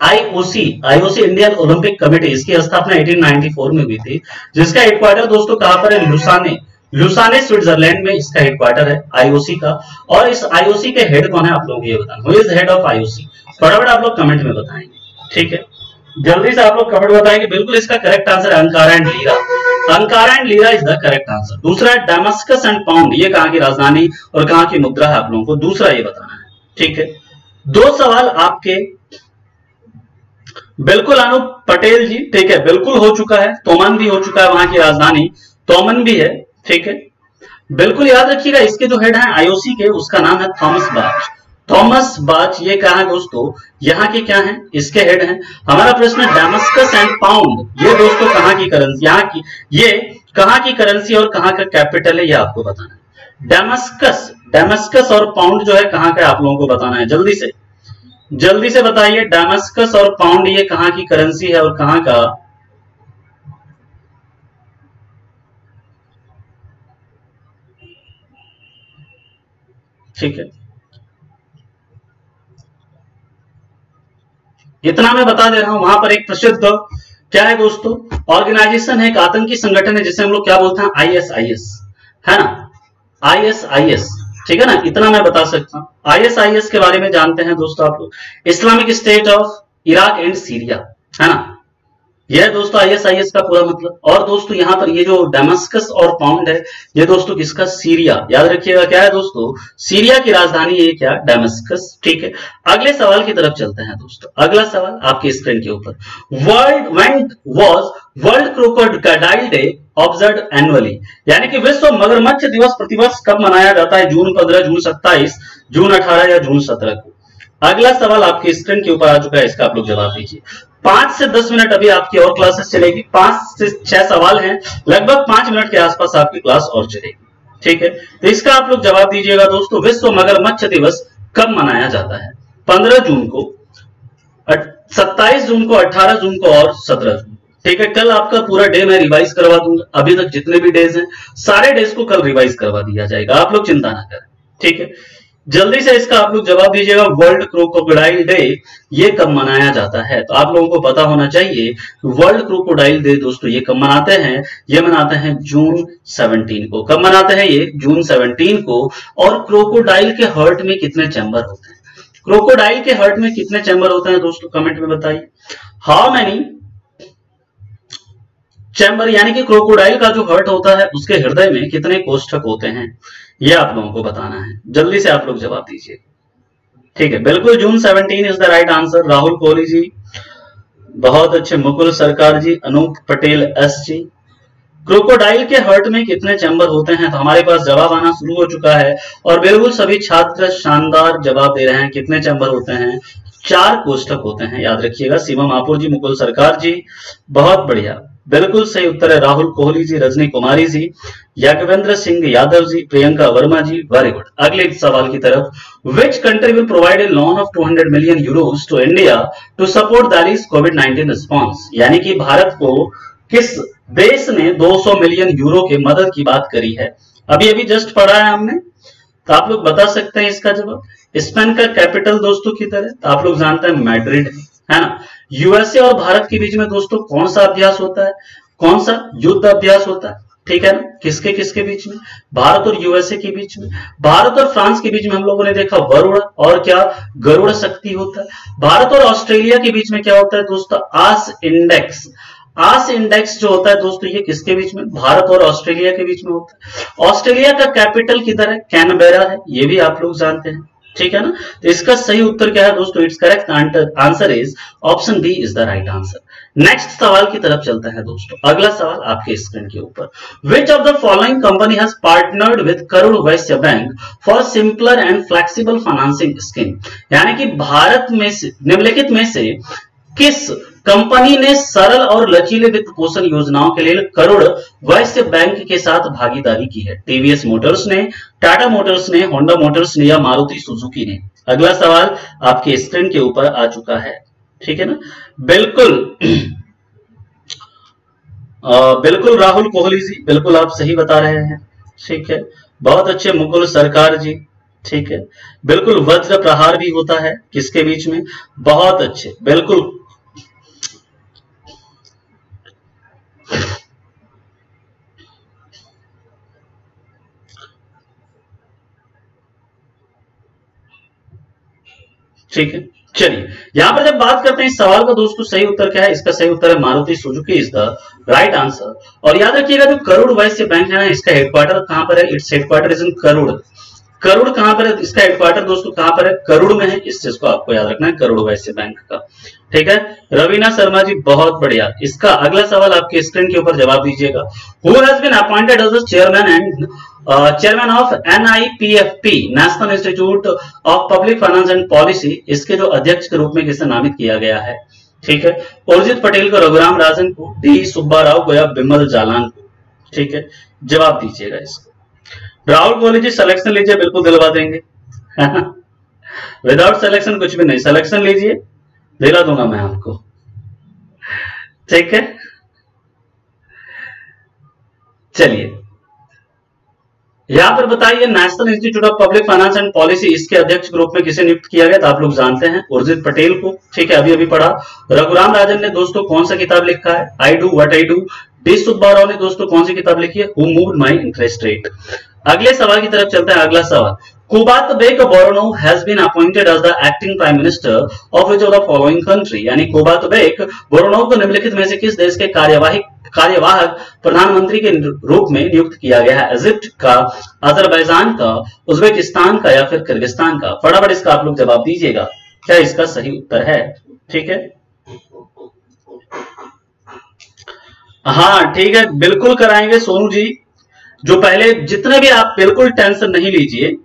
IOC IOC Indian Olympic committee इसकी स्थापना 1894 में हुई थी, जिसका हेडक्वार्टर दोस्तों कहाँ पर है? लुसाने। लुसाने, स्विट्जरलैंड में इसका हेडक्वार्टर है आईओसी का। और इस आईओसी के हेड कौन है? आप लोग ये बताना। Who is head of IOC फटाफट आप लोग कमेंट में बताएँगे। ठीक है? जल्दी से आप लोग कमेंट बताएँगे। बिल्कुल इसका करेक्ट आंसर है Ankara and lira Ankara and lira is the correct answer दूसरा है डेमस्कस एंड पाउंड ये कहाँ की राजधानी और कहाँ की मुद्रा है आप लोगों को? दूसरा ये बताना है। ठीक है? दो सवाल आपके बिल्कुल अनु पटेल जी, ठीक है, बिल्कुल हो चुका है, तोमन भी हो चुका है वहाँ की राजधानी, तोमन भी है, ठीक है। बिल्कुल याद रखिएगा, इसके जो हेड है आईओसी के, उसका नाम है थॉमस बाच। थॉमस बाच, ये कहा है दोस्तों? यहाँ के क्या है? इसके हेड हैं। हमारा प्रश्न है डेमस्कस एंड पाउंड ये दोस्तों कहाँ की करेंसी यहाँ की, ये कहाँ की करेंसी और कहाँ का कैपिटल है, ये आपको बताना है। डेमस्कस डेमस्कस और पाउंड जो है, कहाँ का आप लोगों को बताना है, जल्दी से। जल्दी से बताइए डेमस्कस और पाउंड ये कहाँ की करेंसी है और कहाँ का? ठीक है। इतना मैं बता दे रहा हूँ, वहाँ पर एक प्रसिद्ध, क्या है दोस्तों? ऑर्गेनाइजेशन है, एक आतंकी संगठन है, जिसे हम लोग क्या बोलते हैं? आईएसआईएस है ना? आईएसआईएस ठीक है ना? इतना मैं बता सकता हूँ। आईएसआईएस के बारे में जानते हैं दोस्तों आप लोग। Islamic State of Iraq and Syria है ना? यह दोस्तों आईएसआईएस का पूरा मतलब। और दोस्तों यहाँ पर ये जो डेमस्कस और पाउंड है, ये दोस्तों किसका? सीरिया याद रखिएगा क्या है दोस्तों? सीरिया की राजधानी ये क्या? डेमस्कस ठीक है? अगले सवाल की तरफ़ चलते हैं दोस्तों। अगला सवाल आपके स्क्रीन के ऊपर। World went was world crocodile day observe annually यानी कि विश्व मगरमच्छ दिवस प्रतिवर्ष कब मनाया जाता है? जून पंद्रह, जून सत्ताईस, जून अठारह या जून सत्रह को। अगला सवाल आपकी स्क्रीन के ऊपर आ चुका है, इसका आप लोग जवाब दीजिए। पाँच से दस मिनट अभी आपकी और क्लासेस चलेगी। पाँच से छह सवाल हैं। लगभग पाँच मिनट के आसपास आपकी क्लास और चलेगी। ठीक है? तो इसका आप लोग जवाब दीजिएगा दोस्तों, विश्व मगरमच्छ दिवस कब मनाया जाता है? पंद्रह जून को सत्ताईस जून को अट्ठारह जून को और सत्रह जून ठीक है, कल आपका पूरा डे मैं रिवाइज करवा दूँगा। अभी तक जितने भी डेज़ हैं, सारे डेज़ को कल रिवाइज करवा दिया जाएगा। आप लोग चिंता ना करें, ठीक है? जल्दी से इसका आप लोग जवाब दीजिएगा वर्ल्ड क्रोकोडाइल डे ये कब मनाया जाता है? तो आप लोगों को पता होना चाहिए वर्ल्ड क्रोकोडाइल डे दोस्तों, ये कब मनाते हैं? ये मनाते हैं जून 17 को। कब मनाते हैं ये? जून 17 को। और क्रोकोडाइल के हर्ट में कितने चैम्बर होते हैं? क्रोकोडाइल के हर्ट में कितने चैम्बर होते हैं, दोस्तों कमेंट में बताइए। हाउ मैनी चैम्बर यानी कि क्रोकोडाइल का जो हर्ट होता है, उसके हृदय में कितने कोष्ठक होते हैं, ये आप लोगों को बताना है। जल्दी से आप लोग जवाब दीजिए। ठीक है, बिल्कुल June seventeen is the right answer Rahul Kohli ji, बहुत अच्छे। Mukul Sarkar ji, Anoop Patel S G. Crocodile के हर्ट में कितने चैम्बर होते हैं तो हमारे पास जवाब आना शुरू हो चुका है। और बिल्कुल सभी छात्र शानदार जवाब दे रहे हैं, कितने चैम्बर होते हैं। चार कोष्ठक होते हैं, याद रखिएगा। सीमा मापुर जी, मुकुल सरकार जी, बहुत बढ़िया। बिल्कुल सही उत्तर है राहुल कोहली जी, रजनी कुमारी जी यागवेंद्र सिंह यादव जी, प्रियंका वर्मा जी वेरी गुड अगले सवाल की तरफ़ which country will provide a loan of 200 million euros to India to support Delhi's covid 19 response यानी कि भारत को किस देश ने 200 मिलियन यूरो के मदद की बात करी है? अभी अभी जस्ट पढ़ा है हमने। तो आप लोग बता सकते हैं इसका जवाब? स्पेन का कैपिटल दोस्तों की तरह तो आप लोग जानते हैं मैड्रिड है ना? यूएसए और भारत के बीच में दोस्तों कौन सा अभ्यास होता है? कौन सा युद्ध अभ्यास होता है? ठीक है ना? किसके किसके बीच में? भारत और यूएसए के बीच में। भारत और फ्रांस के बीच में हम लोगों ने देखा वरुण और क्या? गरुड़ शक्ति होता है। भारत और ऑस्ट्रेलिया के बीच में क्या होता है दोस्तों? आस इंडेक्स। आस इंडेक्स जो होता है दोस्तों, ये किसके बीच में? भारत और ऑस्ट्रेलिया के बीच में होता है। ऑस्ट्रेलिया का कैपिटल किधर है? कैनबेरा है। ये भी आप लोग जानते हैं। ठीक है ना? तो इसका सही उत्तर क्या है दोस्तों? It's correct answer is option B is the right answer next सवाल की तरफ़ चलता है दोस्तों। अगला सवाल आपके स्क्रीन के ऊपर। Which of the following company has partnered with Karur Vysya bank for simpler and flexible financing scheme यानी कि भारत में से, निम्नलिखित में से किस कंपनी ने सरल और लचीले वित्त पोषण योजनाओं के लिए करोड़ वैश्य बैंक के साथ भागीदारी की है। टीवीएस मोटर्स ने टाटा मोटर्स ने होंडा मोटर्स ने या मारुति सुजुकी ने। अगला सवाल आपके स्क्रीन के ऊपर आ चुका है। ठीक है ना? बिल्कुल। [clears throat] आ, बिल्कुल राहुल कोहली जी बिल्कुल आप सही बता रहे हैं। ठीक है? बहुत अच्छे मुकुल सरकार जी। ठीक है? बिल्कुल वज्र प्रहार भी होता है किसके बीच में? बहुत अच्छे। बिल्कुल ठीक है? चलिए, यहाँ पर जब बात करते हैं इस सवाल का, दोस्तों, सही उत्तर क्या है? इसका सही उत्तर है Maruti Suzuki, is the right answer. और याद रखिएगा जो करोड़ वैश्य बैंक है ना इसका हेडक्वार्टर कहाँ पर है? इट्स हेडक्वार्टर इज़ इन करोड़। करोड़ कहाँ पर है? इसका हेडक्वार्टर दोस्तों कहाँ पर है? करोड़ में है। इस चीज़ को आपको याद रखना है, करोड़ वैश्य बैंक का। ठीक है? रवीना शर्मा जी, बहुत बढ़िया। इसका अगला सवाल आपके स्क्रीन के ऊपर जवाब दीजिएगा। Who has been appointed as chairman and chairman of NIPFP national institute of public finance and policy इसके जो अध्यक्ष के रूप में किसे नामित किया गया है? ठीक है? उर्जित पटेल को रघुराम राजन को, डी सुब्बा राव को या बिमल जालान को। ठीक है? जवाब दीजिएगा इसको। राहुल कोहली जी सिलेक्शन लीजिए, बिल्कुल दिलवा देंगे। विदाउट सिलेक्शन कुछ भी नहीं। सिलेक्शन लीजिए, दिला दूँगा मैं आपको। ठीक है? चलिए। यहाँ पर बताइए national institute of public finance and policy इसके अध्यक्ष के रूप में किसे नियुक्त किया गया तो आप लोग जानते हैं, उर्जित पटेल को। ठीक है, अभी अभी पढ़ा। रघुराम राजन ने दोस्तों कौन सा किताब लिखा है? I do what I do D Subbarao ने दोस्तों कौन सी किताब लिखी है? Who move my interest rate अगले सवाल की तरफ़ चलते हैं, अगला सवाल। Kubatbek Boronov has been appointed as the acting prime minister of which of the following country यानी कुबात बेग बोरोनो को निम्नलिखित में से किस देश के कार्यवाही कार्यवाहक प्रधानमंत्री के रूप में नियुक्त किया गया है? इजिप्ट का, अजरबैजान का, उज्बेकिस्तान का या फिर किर्गिस्तान का? फटाफट इसका आप लोग जवाब दीजिएगा। क्या इसका सही उत्तर है? ठीक है? हाँ ठीक है, बिल्कुल कराएँगे सोनू जी। जो पहले जितने भी आप बिल्कुल टेंशन नहीं लीजिए,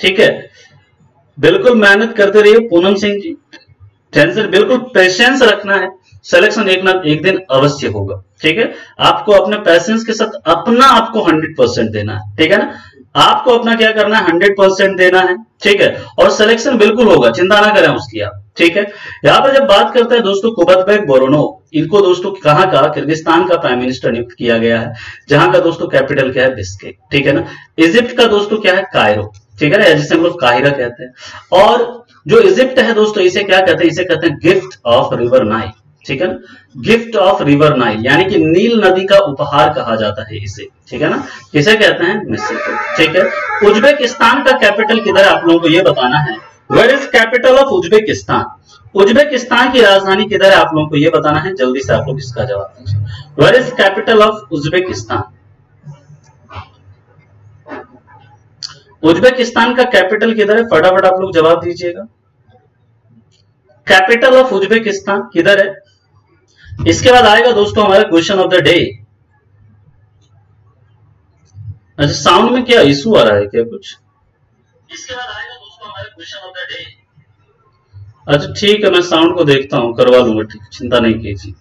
ठीक है? बिल्कुल मेहनत करते रहिए, पूनम सिंह जी। टेंशन, बिल्कुल पेशेंस रखना है। सिलेक्शन एक ना, एक दिन अवश्य होगा, ठीक है? आपको अपने पेशेंस के साथ अपना आपको हंड्रेड परसेंट देना है, ठीक है ना? आपको अपना क्या करना है? हंड्रेड परसेंट देना है, ठीक है? और सिलेक्शन बिल्कुल होगा, चिंता ना करें उसकी आप, ठीक है? यहाँ पर जब बात करते हैं दोस्तों कुबतबेग बोरोनो, इनको दोस्तों कहाँ का किर्गिस्तान का प्राइम मिनिस्टर नियुक्त किया गया है, जहाँ का दोस्तों कैपिटल क्या है? बिस्के ठीक है ना? इजिप्ट का दोस्तों क्या है? कायरो ठीक है ना? जिसे हम लोग काहिरा कहते हैं। और जो इजिप्ट है दोस्तों, इसे क्या कहते हैं? इसे कहते हैं गिफ्ट ऑफ़ रिवर नाइल ठीक है ना? गिफ्ट ऑफ़ रिवर नाइल यानी कि नील नदी का उपहार कहा जाता है इसे, ठीक है ना? किसे कहते हैं? मिस्र ठीक है? उज्बेकिस्तान का कैपिटल किधर आप लोगों को यह बताना है। Where is capital of Uzbekistan? Uzbekistan की राजधानी किधर है? आप लोगों को यह बताना है। जल्दी से आप लोग इसका जवाब दीजिए। Where is capital of Uzbekistan? Uzbekistan का कैपिटल किधर है? फटाफट आप लोग जवाब दीजिएगा। कैपिटल ऑफ़ उज्बेकिस्तान किधर है? इसके बाद आएगा दोस्तों हमारा क्वेश्चन ऑफ़ द डे अच्छा साउंड में क्या इशू आ रहा है क्या कुछ? इसके बाद आएगा दोस्तों हमारा क्वेश्चन ऑफ़ द डे अच्छा ठीक है मैं साउंड को देखता हूँ करवा दूँगा ठीक चिंता नहीं कीजिए।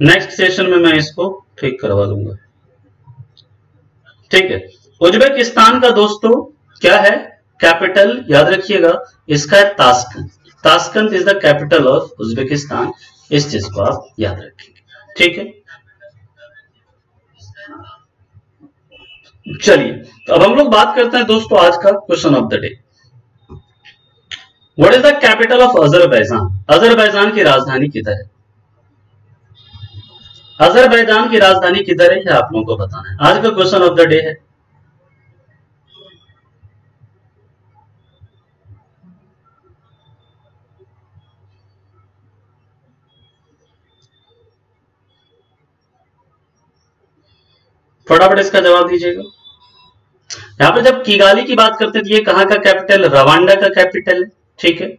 नेक्स्ट सेशन में मैं इसको ठीक करवा दूँगा। ठीक है। उज्बेकिस्तान का दोस्तों क्या है? कैपिटल याद रखिएगा इसका है Tashkent Tashkent is the capital of Uzbekistan. इस चीज़ को आप याद रखेंगे। ठीक है? चलिए तो अब हम लोग बात करते हैं दोस्तों आज का question of the day what is the capital of Azerbaijan Azerbaijan की राजधानी किधर है? अजरबैजान की राजधानी किधर है, यह आप लोगों को बताना है। आज का क्वेश्चन ऑफ़ द डे है। फटाफट इसका जवाब दीजिएगा। यहाँ पर जब किगाली की बात करते ये कहाँ का कैपिटल? रवांडा का कैपिटल है, ठीक है?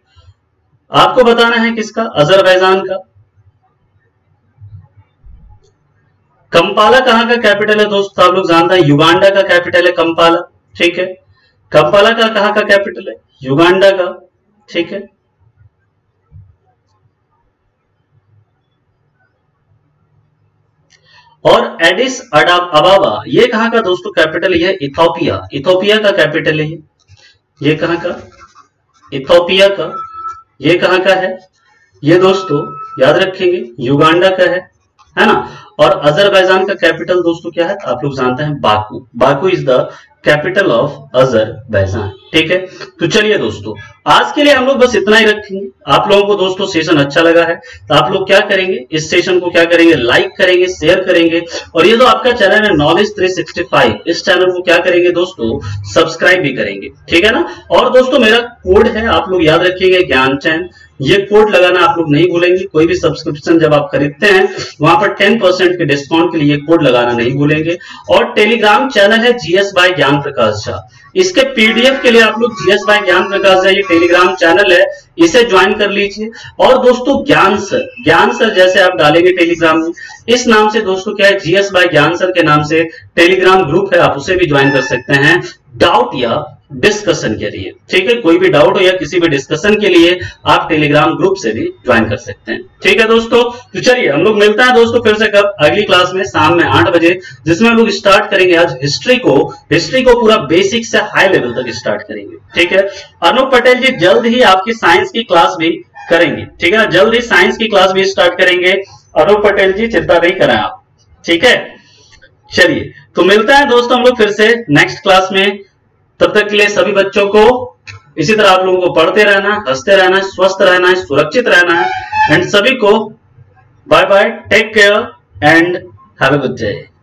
आपको बताना है किसका? अजरबैजान का। कंपाला कहाँ का कैपिटल है दोस्तों? आप लोग जानते हैं, युगांडा का कैपिटल है कंपाला, ठीक है? कंपाला का कहाँ का कैपिटल है? युगांडा का, ठीक है? और एडिस अबाबा ये कहाँ का दोस्तों कैपिटल ये इथोपिया। इथोपिया का कैपिटल है। ये कहाँ का? इथोपिया का। ये कहाँ का है? ये दोस्तों, याद रखेंगे, युगांडा का है है ना? और अजरबैजान का कैपिटल दोस्तों क्या है? आप लोग जानते हैं Baku. Baku is the capital of Azerbaijan. ठीक है? तो चलिए दोस्तों, आज के लिए हम लोग बस इतना ही रखेंगे। आप लोगों को दोस्तों सेशन अच्छा लगा है तो आप लोग क्या करेंगे? इस सेशन को क्या करेंगे? लाइक करेंगे शेयर करेंगे। और ये जो आपका चैनल है नॉलेज 365 इस चैनल को क्या करेंगे दोस्तों? सब्सक्राइब भी करेंगे। ठीक है ना? और दोस्तों, मेरा कोड है, आप लोग याद रखिएगा, ज्ञान चैन। ये कोड लगाना आप लोग नहीं भूलेंगे, कोई भी सब्सक्रिप्शन जब आप खरीदते हैं, वहाँ पर 10 परसेंट के डिस्काउंट के लिए कोड लगाना नहीं भूलेंगे। और टेलीग्राम चैनल है जीएस बाय ज्ञान प्रकाश झा इसके पीडीएफ के लिए आप लोग जीएस बाय ज्ञान प्रकाश झा ये टेलीग्राम चैनल है, इसे ज्वाइन कर लीजिए। और दोस्तों ज्ञान सर ज्ञान सर जैसे आप डालेंगे टेलीग्राम में, इस नाम से दोस्तों क्या है जीएस बाय ज्ञान सर के नाम से टेलीग्राम ग्रुप है, आप उसे भी ज्वाइन कर सकते हैं। डाउट या डिस्कशन के लिए। ठीक है? कोई भी डाउट हो या किसी भी डिस्कशन के लिए आप टेलीग्राम ग्रुप से भी ज्वाइन कर सकते हैं। ठीक है दोस्तों? तो चलिए, हम लोग मिलते हैं दोस्तों फिर से कब? अगली क्लास में शाम में आठ बजे, जिसमें हम लोग स्टार्ट करेंगे आज हिस्ट्री को। हिस्ट्री को पूरा बेसिक से हाई लेवल तक स्टार्ट करेंगे। ठीक है? अनूप पटेल जी, जल्द ही आपकी साइंस की क्लास भी करेंगे। ठीक है ना? जल्द ही साइंस की क्लास भी स्टार्ट करेंगे। अनूप पटेल जी, चिंता नहीं करें आप। ठीक है? चलिए तो मिलता है दोस्तों हम लोग फिर से नेक्स्ट क्लास में। तब तक के लिए सभी बच्चों को इसी तरह आप लोगों को पढ़ते रहना, हँसते रहना है स्वस्थ रहना है सुरक्षित रहना है एंड सभी को bye bye take care and have a good day